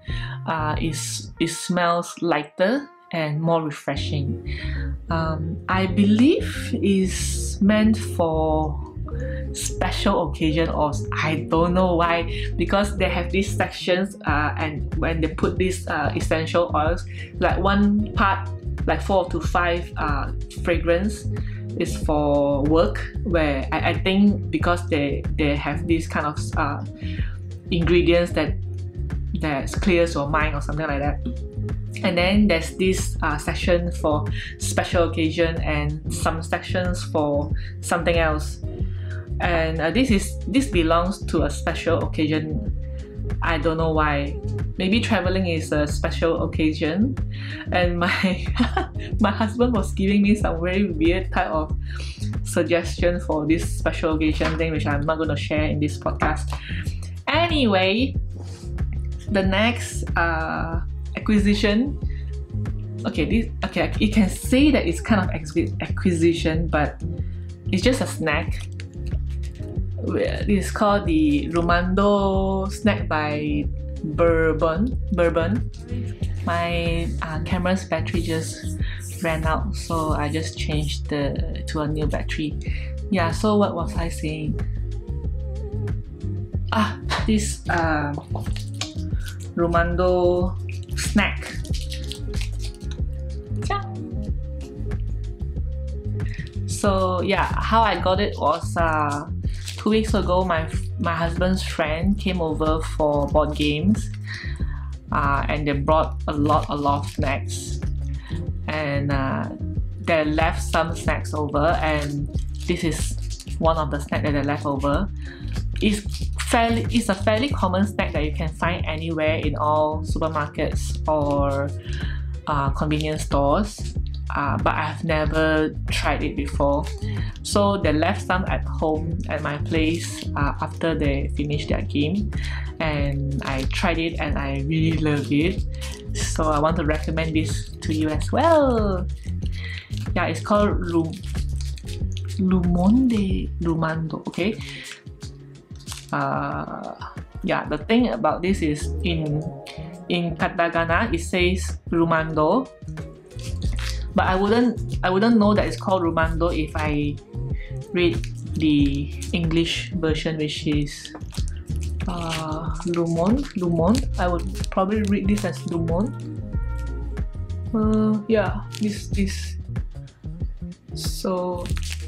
uh, it, it smells lighter and more refreshing. Um, I believe is meant for special occasion or I don't know why because they have these sections uh, and when they put these uh, essential oils like one part like four to five uh, fragrance is for work where I, I think because they they have these kind of uh, ingredients that that clears your mind or something like that. And then there's this uh, section for special occasion and some sections for something else. And uh, this is this belongs to a special occasion. I don't know why maybe traveling is a special occasion. And my my husband was giving me some very weird type of suggestion for this special occasion thing which I'm not going to share in this podcast. Anyway the next uh, acquisition. Okay this okay you can say that it's kind of acquisition but it's just a snack. It's called the Rumando snack by Bourbon. Bourbon. My uh, camera's battery just ran out, so I just changed the to a new battery. Yeah. So what was I saying? Ah, this uh, Rumando snack. So yeah, how I got it was uh, two weeks ago, my my husband's friend came over for board games, uh, and they brought a lot a lot of snacks, and uh, they left some snacks over, and this is one of the snacks that they left over. It's fairly it's a fairly common snack that you can find anywhere in all supermarkets or uh, convenience stores uh, but I've never tried it before. So they left some at home at my place uh, after they finished their game, and I tried it and I really love it. So I want to recommend this to you as well. Yeah, it's called Lum Lumonde Lumando. Okay. Uh, yeah, the thing about this is in in katakana it says Rumando but I wouldn't I wouldn't know that it's called Rumando if I read the English version which is uh, Lumon Lumon. I would probably read this as Lumon. Uh, yeah this this. So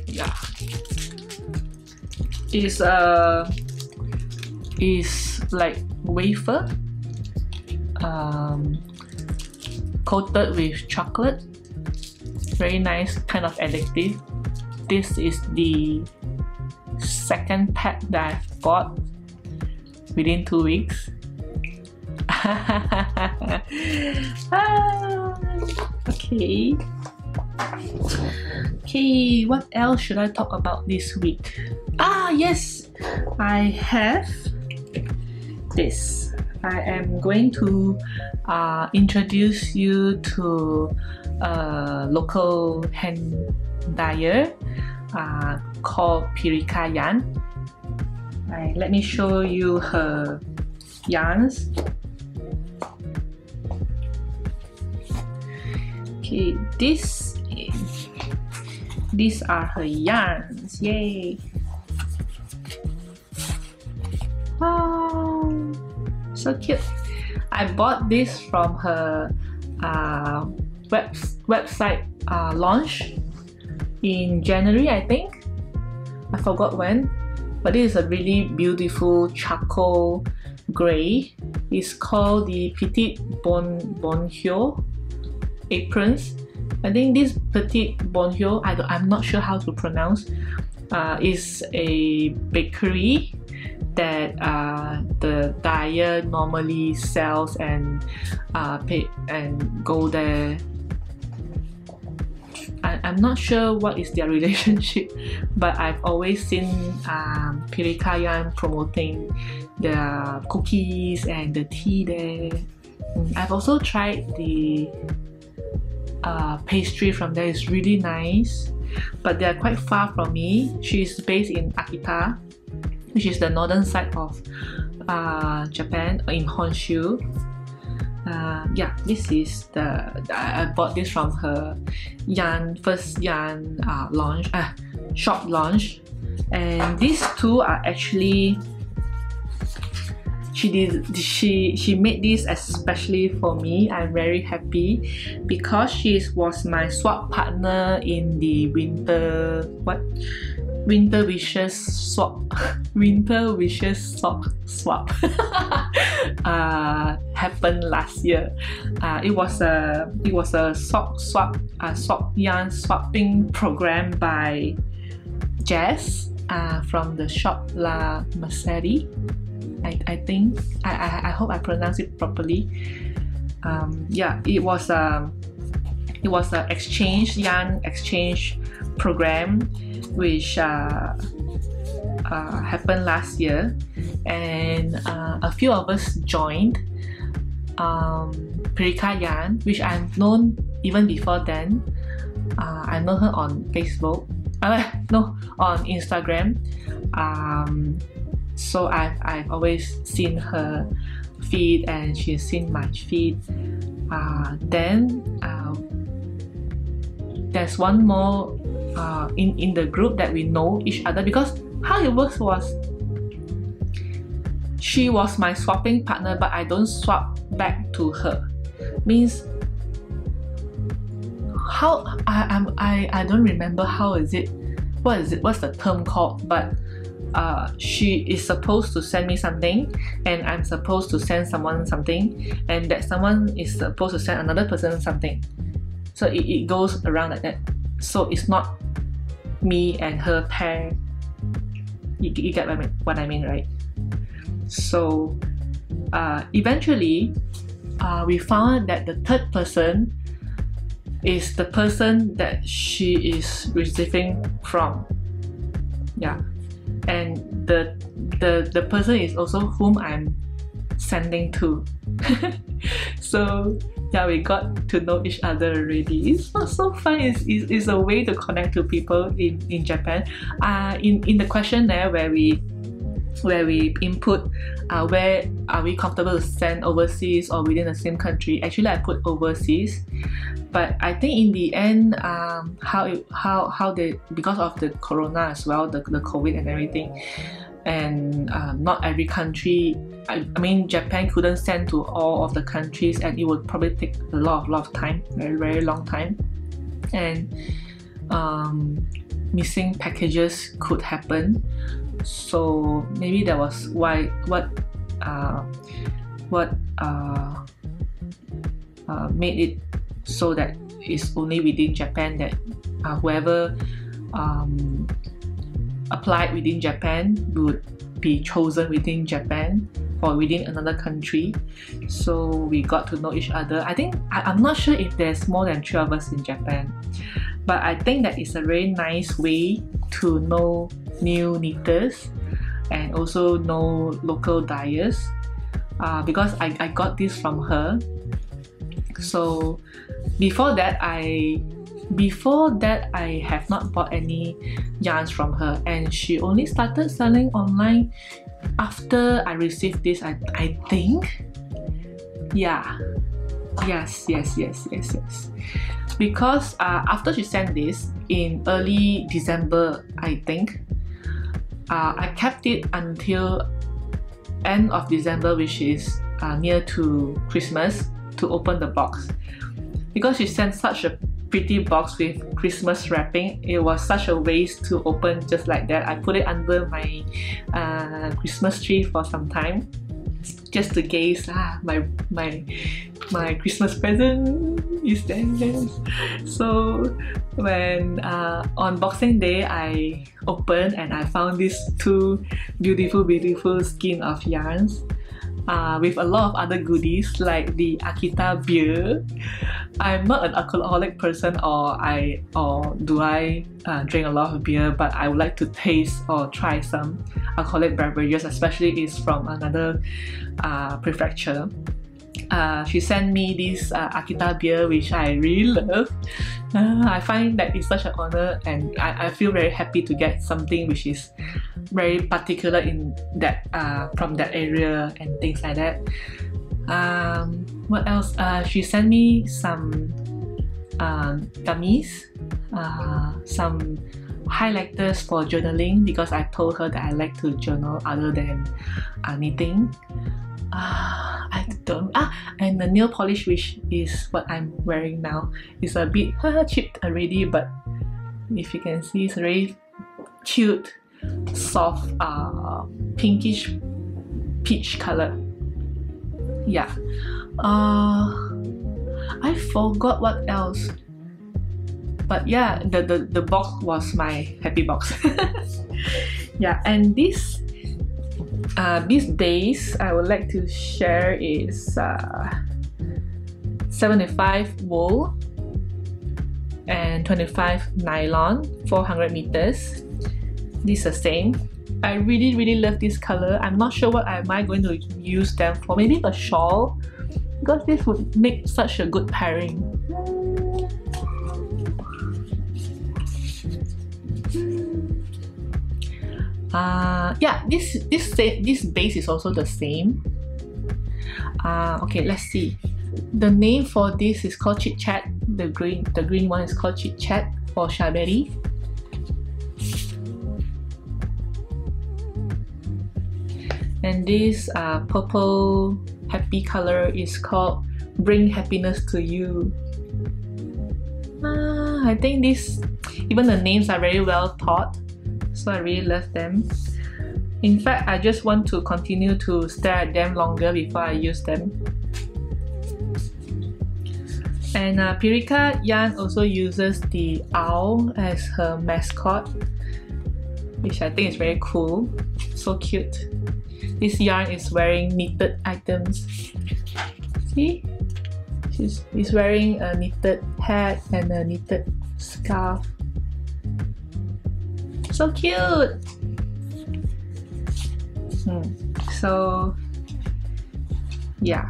yeah. Is uh is like wafer um, coated with chocolate very nice kind of addictive. This is the second pack that I've bought within two weeks. Ah, okay. Okay what else should I talk about this week? Ah yes I have this. I am going to uh, introduce you to a local hand dyer uh, called Pirika Yarn. Right, let me show you her yarns. Okay, this these are her yarns. Yay! Oh, so cute. I bought this from her uh, web website uh, launch in January, I think. I forgot when, but this is a really beautiful charcoal gray. It's called the Petit Bon Bonheur aprons. I think this Petit Bonheur, I I'm not sure how to pronounce, uh, is a bakery that uh, the dyer normally sells and uh, pay and go there I, I'm not sure what is their relationship, but I've always seen um, Pirika Yarn promoting the cookies and the tea there. Mm, I've also tried the uh, pastry from there. It's really nice, but they're quite far from me. She's based in Akita, which is the northern side of uh, Japan in Honshu uh, yeah this is the I bought this from her yarn first yarn uh, launch uh, shop launch. And these two are actually she did she she made this especially for me. I'm very happy because she was my swap partner in the winter what winter wishes swap. Winter wishes sock swap. Uh, happened last year. Uh, it was a it was a sock swap uh, swap yarn swapping program by Jess uh, from the shop La Mercerie I, I think I, I, I hope I pronounce it properly. Um, yeah it was a it was an exchange yarn exchange program which uh, uh, happened last year, and uh, a few of us joined um, Pirika Yarn, which I've known even before then. Uh, I know her on Facebook. Uh, no, on Instagram. Um, so I've, I've always seen her feed and she's seen my feed. Uh, then uh, there's one more uh, in in the group that we know each other because how it works was she was my swapping partner but I don't swap back to her. Means how I am I, I don't remember how is it what is it what's the term called but uh, she is supposed to send me something and I'm supposed to send someone something and that someone is supposed to send another person something. So it, it goes around like that so it's not me and her pair. You, you get what I mean, right? So uh, eventually, uh, we found that the third person is the person that she is receiving from. Yeah, and the the the person is also whom I'm sending to. so yeah, we got to know each other already. It's not so fun. It's, it's, it's a way to connect to people in, in Japan. Uh, in, in the questionnaire where we where we input uh, where are we comfortable to send overseas or within the same country. Actually, I put overseas, but I think in the end, um, how it, how how they because of the corona as well, the, the COVID and everything, and uh, not every country I, I, mean Japan couldn't send to all of the countries and it would probably take a lot, lot of time very very long time. And um, missing packages could happen. So maybe that was why what uh, what uh, uh, made it so that it's only within Japan that uh, whoever um, applied within Japan would be chosen within Japan or within another country. So we got to know each other. I think I, am not sure if there's more than three of us in Japan, but I think that it's a very nice way to know new knitters and also know local dyers uh, because I, I got this from her. So before that, I before that I have not bought any yarns from her. And she only started selling online after I received this I, I think. Yeah. Yes yes yes yes yes. Because uh, after she sent this in early December I think uh, I kept it until end of December which is uh, near to Christmas to open the box. Because she sent such a pretty box with Christmas wrapping. It was such a waste to open just like that. I put it under my uh, Christmas tree for some time just to gaze ah my my my Christmas present is there so when uh, on Boxing Day I opened and I found these two beautiful beautiful skein of yarns uh, with a lot of other goodies like the Akita beer. I'm not an alcoholic person or I or do I uh, drink a lot of beer but I would like to taste or try some alcoholic beverages especially is from another uh, prefecture uh, she sent me this uh, Akita beer which I really love. Uh, I find that it's such an honor and I, I feel very happy to get something which is very particular in that uh, from that area and things like that. Um, what else? Uh, she sent me some um, dummies, uh, some highlighters for journaling because I told her that I like to journal other than uh, knitting. Uh, I don't ah and the nail polish which is what I'm wearing now is a bit chipped already but if you can see it's very cute soft uh, pinkish peach color. Yeah. Uh, I forgot what else. But yeah the, the, the box was my happy box. Yeah and this uh, these days I would like to share is uh, 75 wool and 25 nylon 400 meters this is the same. I really really love this color. I'm not sure what am I going to use them for. Maybe a shawl because this would make such a good pairing. Uh, yeah this this this base is also the same. Uh, okay let's see. The name for this is called chit chat. The green the green one is called chit chat or shaberi and this uh, purple happy color is called bring happiness to you uh, I think this even the names are very well thought so I really love them. In fact, I just want to continue to stare at them longer before I use them. And uh, Pirika Yarn also uses the owl as her mascot, which I think is very cool. So cute. This yarn is wearing knitted items. See? She's, she's wearing a knitted hat and a knitted scarf. So cute! Hmm. So, yeah.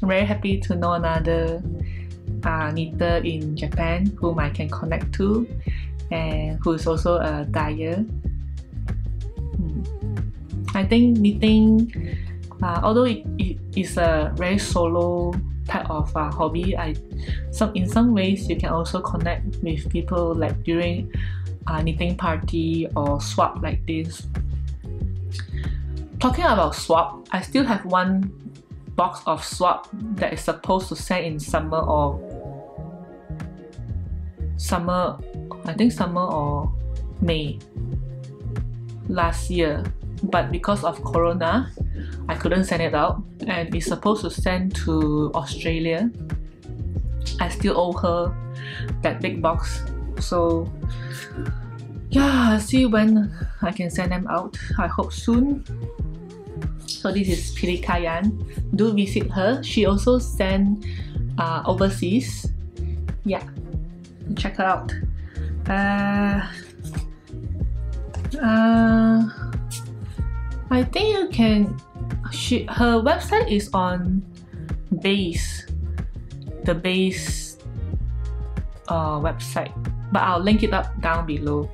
I'm very happy to know another uh, knitter in Japan whom I can connect to and who is also a dyer. I think knitting, uh, although it, it is a very solo type of uh, hobby I some in some ways you can also connect with people like during uh, knitting party or swap like this. Talking about swap, I still have one box of swap that is supposed to send in summer or summer, I think summer or May last year. But because of Corona, I couldn't send it out and it's supposed to send to Australia. I still owe her that big box. So yeah, see when I can send them out. I hope soon. So this is Pirika Yarn. Do visit her. She also sent uh, overseas. Yeah, check her out. Uh, uh, I think you can. She her website is on Base, the Base uh, website, but I'll link it up down below.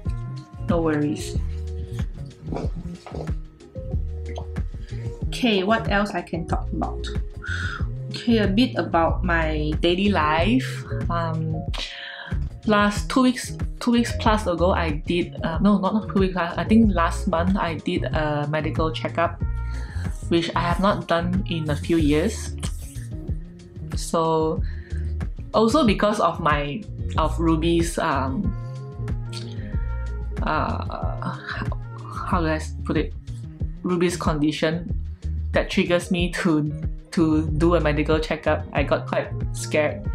No worries. Okay, what else I can talk about? Okay, a bit about my daily life. Um, last two weeks, two weeks plus ago, I did uh, no, not two weeks. I think last month I did a medical checkup, which I have not done in a few years. So, also because of my of Ruby's um, uh, how do I put it? Ruby's condition that triggers me to to do a medical checkup. I got quite scared,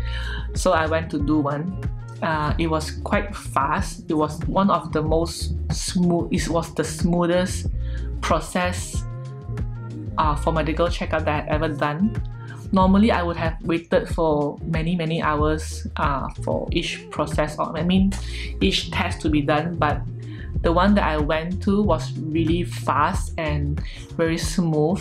so I went to do one. Uh, it was quite fast. It was one of the most smooth. It was the smoothest process uh, for medical checkup that I've ever done. Normally, I would have waited for many many hours uh, for each process or I mean each test to be done, but the one that I went to was really fast and very smooth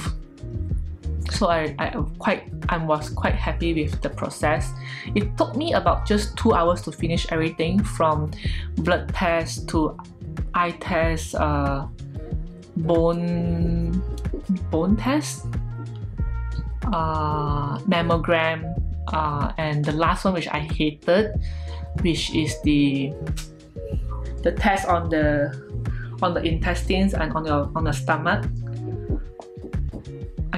so I, I quite I was quite happy with the process. It took me about just two hours to finish everything from blood test to eye test, uh, bone bone test, uh, mammogram, uh, and the last one which I hated, which is the the test on the on the intestines and on your on the stomach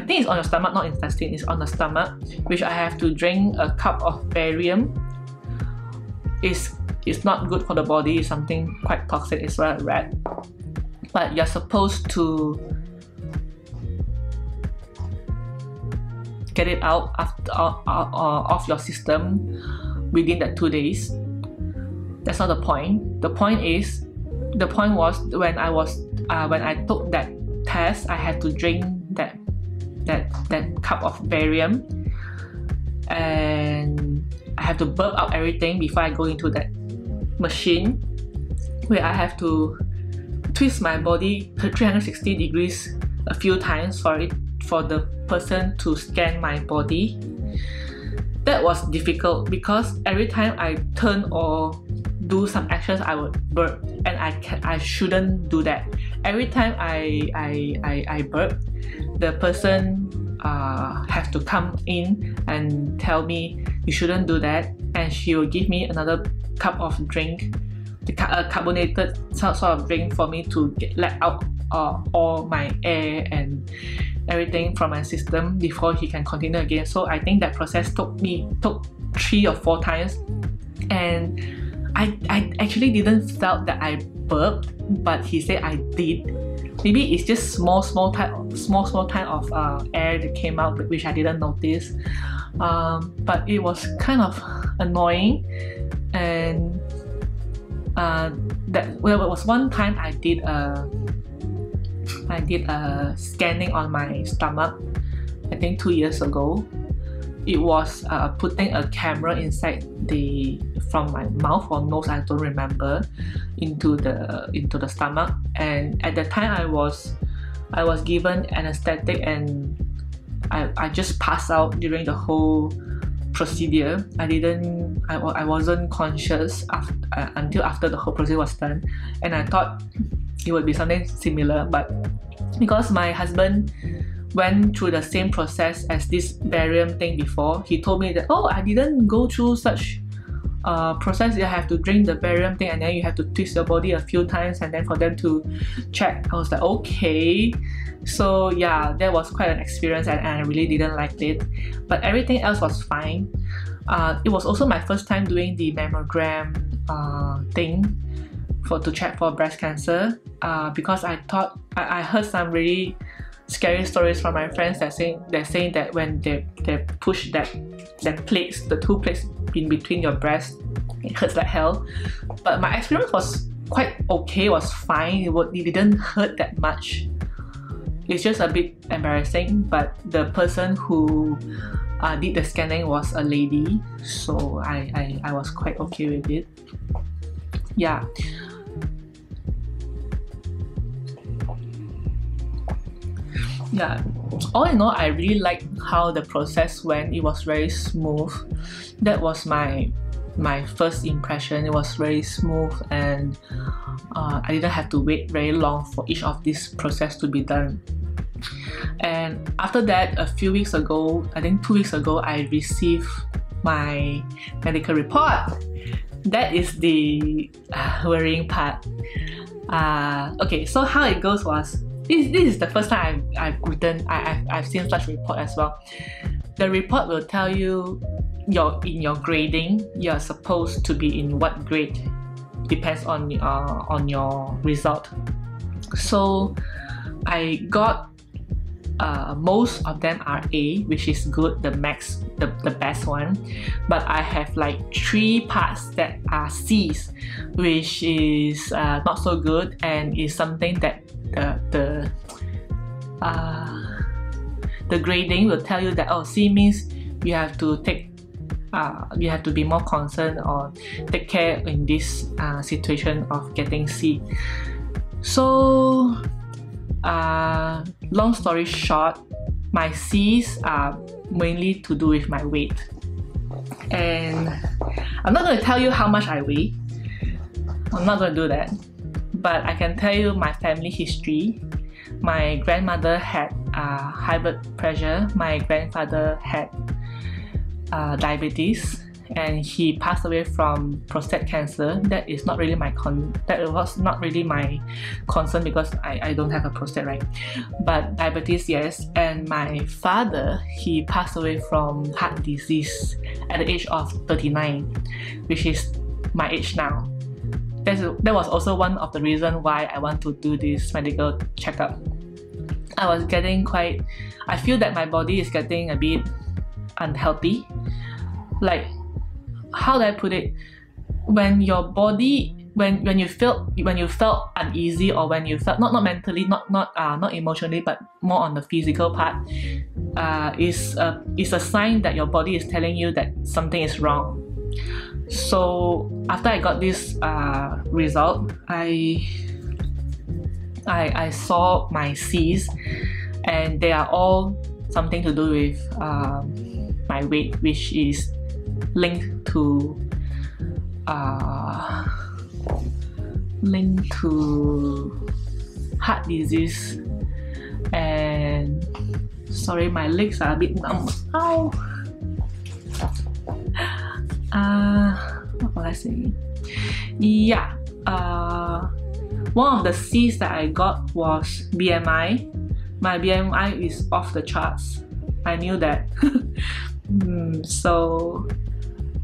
think it's on your stomach, not intestine, it's on the stomach, which I have to drink a cup of barium. It's, it's not good for the body, it's something quite toxic as well, red. But you're supposed to get it out after, uh, uh, uh, of your system within that two days. That's not the point. The point is, the point was when I was uh, when I took that test, I had to drink that that that cup of barium. And I have to burp out everything before I go into that machine where I have to twist my body 360 degrees a few times for it for the person to scan my body. That was difficult because every time I turn or do some actions I would burp and I can I shouldn't do that. Every time I I, I, I burp the person uh, have to come in and tell me you shouldn't do that. And she will give me another cup of drink the uh, carbonated sort of drink for me to get, let out uh, all my air and everything from my system before he can continue again. So I think that process took me took three or four times. And I, I actually didn't felt that I burped but he said I did maybe it's just small small type small small type of uh, air that came out which I didn't notice. Um, but it was kind of annoying and uh, that well it was one time I did a I did a scanning on my stomach I think two years ago it was uh, putting a camera inside the from my mouth or nose I don't remember into the into the stomach. And at the time I was I was given anesthetic and I, I just passed out during the whole procedure. I didn't I, I wasn't conscious after, uh, until after the whole procedure was done. And I thought it would be something similar but because my husband went through the same process as this barium thing before. He told me that, oh, I didn't go through such uh, process. You have to drink the barium thing and then you have to twist your body a few times and then for them to check. I was like okay. So yeah that was quite an experience and, and I really didn't like it. But everything else was fine. Uh, it was also my first time doing the mammogram uh, thing for to check for breast cancer. Uh, because I thought I, I heard some really scary stories from my friends that saying they're saying that when they, they push that that plates, the two plates in between your breast, it hurts like hell. But my experience was quite okay, was fine. It, would, it didn't hurt that much. It's just a bit embarrassing, but the person who uh, did the scanning was a lady, so I, I, I was quite okay with it. Yeah. Yeah. All in all i really liked how the process went. It was very smooth. That was my my first impression. It was very smooth and uh, i didn't have to wait very long for each of this process to be done. And after that a few weeks ago i think two weeks ago i received my medical report. That is the uh, worrying part. Uh, okay so how it goes was this, this is the first time I've, I've written, I, I've, I've seen such report as well. The report will tell you your in your grading, you're supposed to be in what grade. Depends on uh, on your result. So I got uh, most of them are A, which is good, the max, the, the best one. But I have like three parts that are C's, which is uh, not so good and is something that the the uh, the grading will tell you that oh C means you have to take uh, you have to be more concerned or take care in this uh, situation of getting C. So uh, long story short, my C's are mainly to do with my weight. And I'm not going to tell you how much I weigh. I'm not going to do that but I can tell you my family history. My grandmother had uh, high blood pressure. My grandfather had uh, diabetes, and he passed away from prostate cancer. That is not really my con. That was not really my concern because I, I don't have a prostate, right? But diabetes, yes. And my father, he passed away from heart disease at the age of 39, which is my age now that's, that was also one of the reasons why I want to do this medical checkup. I was getting quite, I feel that my body is getting a bit unhealthy. Like, how do I put it? When your body, when when you felt when you felt uneasy or when you felt not not mentally, not not uh, not emotionally, but more on the physical part, uh, is a is a sign that your body is telling you that something is wrong so after I got this uh, result, I, I I saw my C's, and they are all something to do with um, my weight, which is linked to uh, linked to heart disease and sorry my legs are a bit numb. Ow. Uh, what was I saying? Yeah. Uh, one of the C's that I got was BMI. My BMI is off the charts. I knew that. mm, so,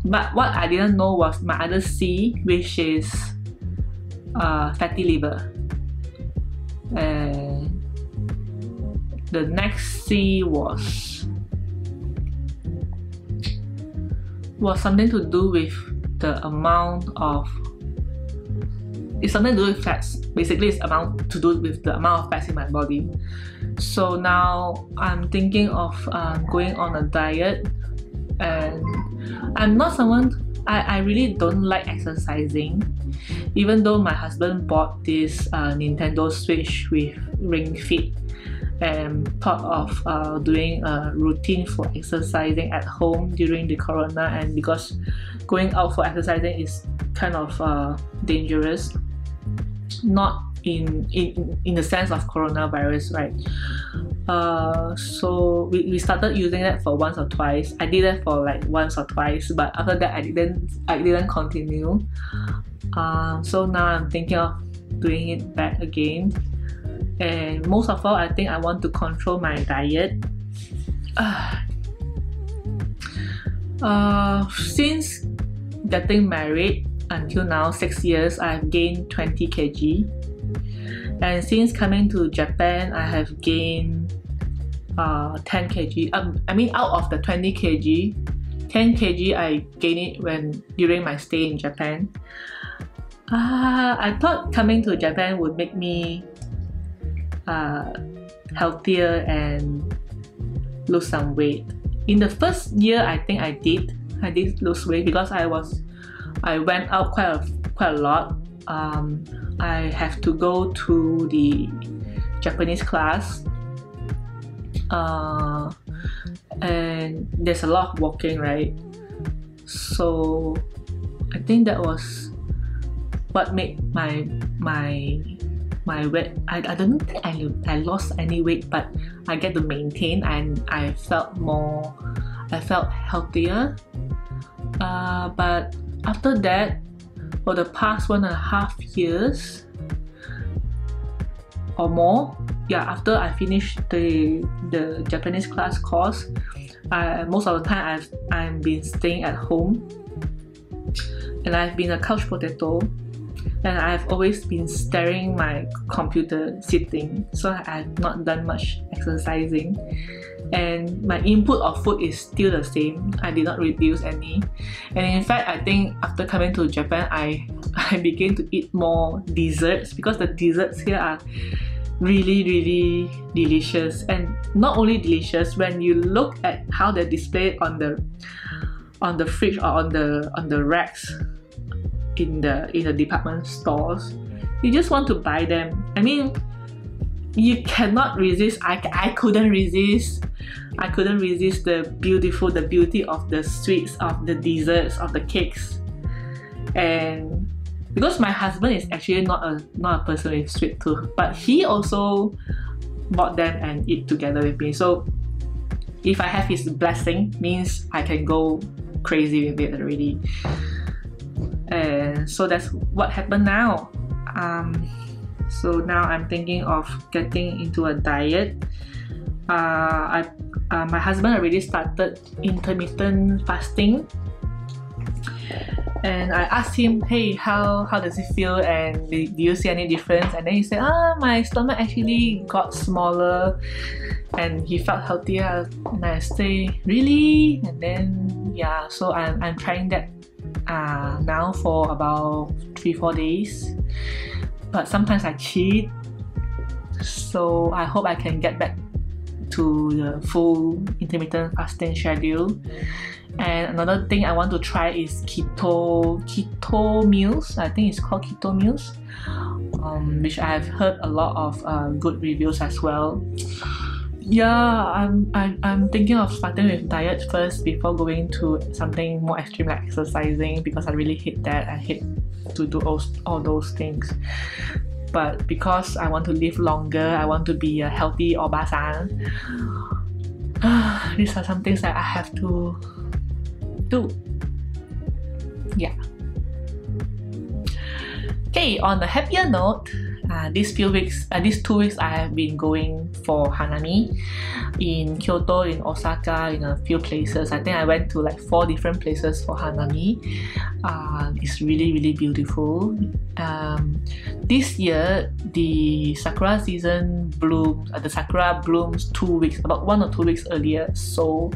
but what I didn't know was my other C, which is uh, fatty liver. And the next C was was something to do with the amount of it's something to do with fats. Basically, it's amount to do with the amount of fats in my body. So now I'm thinking of uh, going on a diet, and I'm not someone. I, I really don't like exercising, even though my husband bought this uh, Nintendo Switch with Ring Fit and thought of uh, doing a routine for exercising at home during the corona and because going out for exercising is kind of uh, dangerous not in in in the sense of coronavirus, right? Uh, so we, we started using that for once or twice. I did that for like once or twice, but after that I didn't I didn't continue. Uh, so now I'm thinking of doing it back again. And most of all, I think I want to control my diet. Uh, since getting married until now, six years, I've gained 20 kg. And since coming to Japan, I have gained uh, 10 kg. Um, I mean, out of the 20 kg, 10 kg I gained it when during my stay in Japan. Uh, I thought coming to Japan would make me uh, healthier and lose some weight. In the first year, I think I did. I did lose weight because I was, I went out quite a quite a lot. Um, I have to go to the Japanese class, uh, and there's a lot of walking, right? So I think that was what made my my my weight I, I don't think I, I lost any weight but I get to maintain and I felt more I felt healthier uh, but after that for the past one and a half years or more. Yeah after I finished the the Japanese class course I, most of the time I've I've been staying at home. And I've been a couch potato. And I've always been staring my computer sitting. So I've not done much exercising and my input of food is still the same. I did not reduce any. And in fact I think after coming to Japan I I began to eat more desserts because the desserts here are really really delicious. And not only delicious when you look at how they're displayed on the on the fridge or on the on the racks in the in the department stores you just want to buy them. I mean you cannot resist. I, I couldn't resist. I couldn't resist the beautiful the beauty of the sweets of the desserts of the cakes. And because my husband is actually not a not a person with sweet tooth but he also bought them and eat together with me. So if i have his blessing means i can go crazy with it already. And so that's what happened now. Um, so now I'm thinking of getting into a diet uh, I, uh, my husband already started intermittent fasting and I asked him, hey, how, how does it feel and do, do you see any difference? And then he said, ah, my stomach actually got smaller and he felt healthier. And I say, really? And then, yeah, so I'm, I'm trying that uh, now for about three four days but sometimes I cheat. So I hope I can get back to the full intermittent fasting schedule. And another thing I want to try is keto keto meals. I think it's called keto meals um, which I have heard a lot of uh, good reviews as well. Yeah, I'm, I'm, I'm thinking of starting with diet first before going to something more extreme like exercising because I really hate that. I hate to do all, all those things. But because I want to live longer, I want to be a healthy obasan. These are some things that I have to do. Yeah. Okay, on a happier note, uh, these few weeks, uh, these two weeks, I have been going for Hanami in Kyoto, in Osaka, in a few places. I think I went to like four different places for Hanami. Uh, it's really, really beautiful. Um, this year, the sakura season blooms, uh, the sakura blooms two weeks, about one or two weeks earlier. So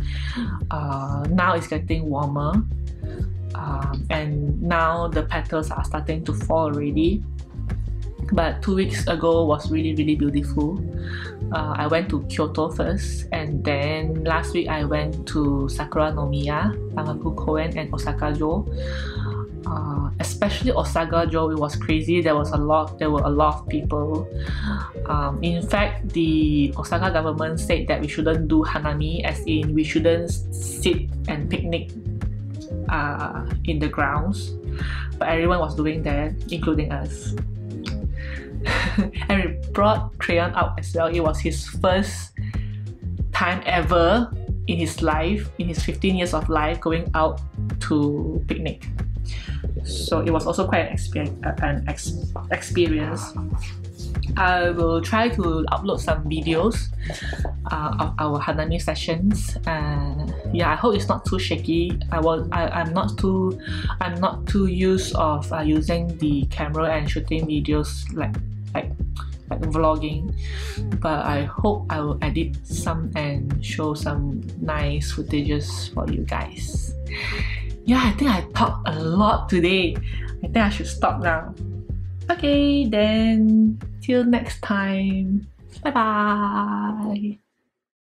uh, now it's getting warmer. Um, and now the petals are starting to fall already but two weeks ago was really really beautiful. Uh, I went to Kyoto first and then last week I went to Sakura no Miya, Banpaku Koen and Osaka-jo uh, especially Osaka-jo it was crazy. There was a lot there were a lot of people. Um, in fact the Osaka government said that we shouldn't do hanami as in we shouldn't sit and picnic uh, in the grounds. But everyone was doing that including us and we brought Crayon out as well. It was his first time ever in his life, in his 15 years of life, going out to picnic. So it was also quite an, experience. An ex experience. I will try to upload some videos uh, of our Hanami sessions. Uh, yeah, I hope it's not too shaky. I was I, I'm not too I'm not too used of uh, using the camera and shooting videos like like like vlogging. But I hope I will edit some and show some nice footages for you guys. Yeah I think I talked a lot today. I think I should stop now. Okay then till next time. Bye bye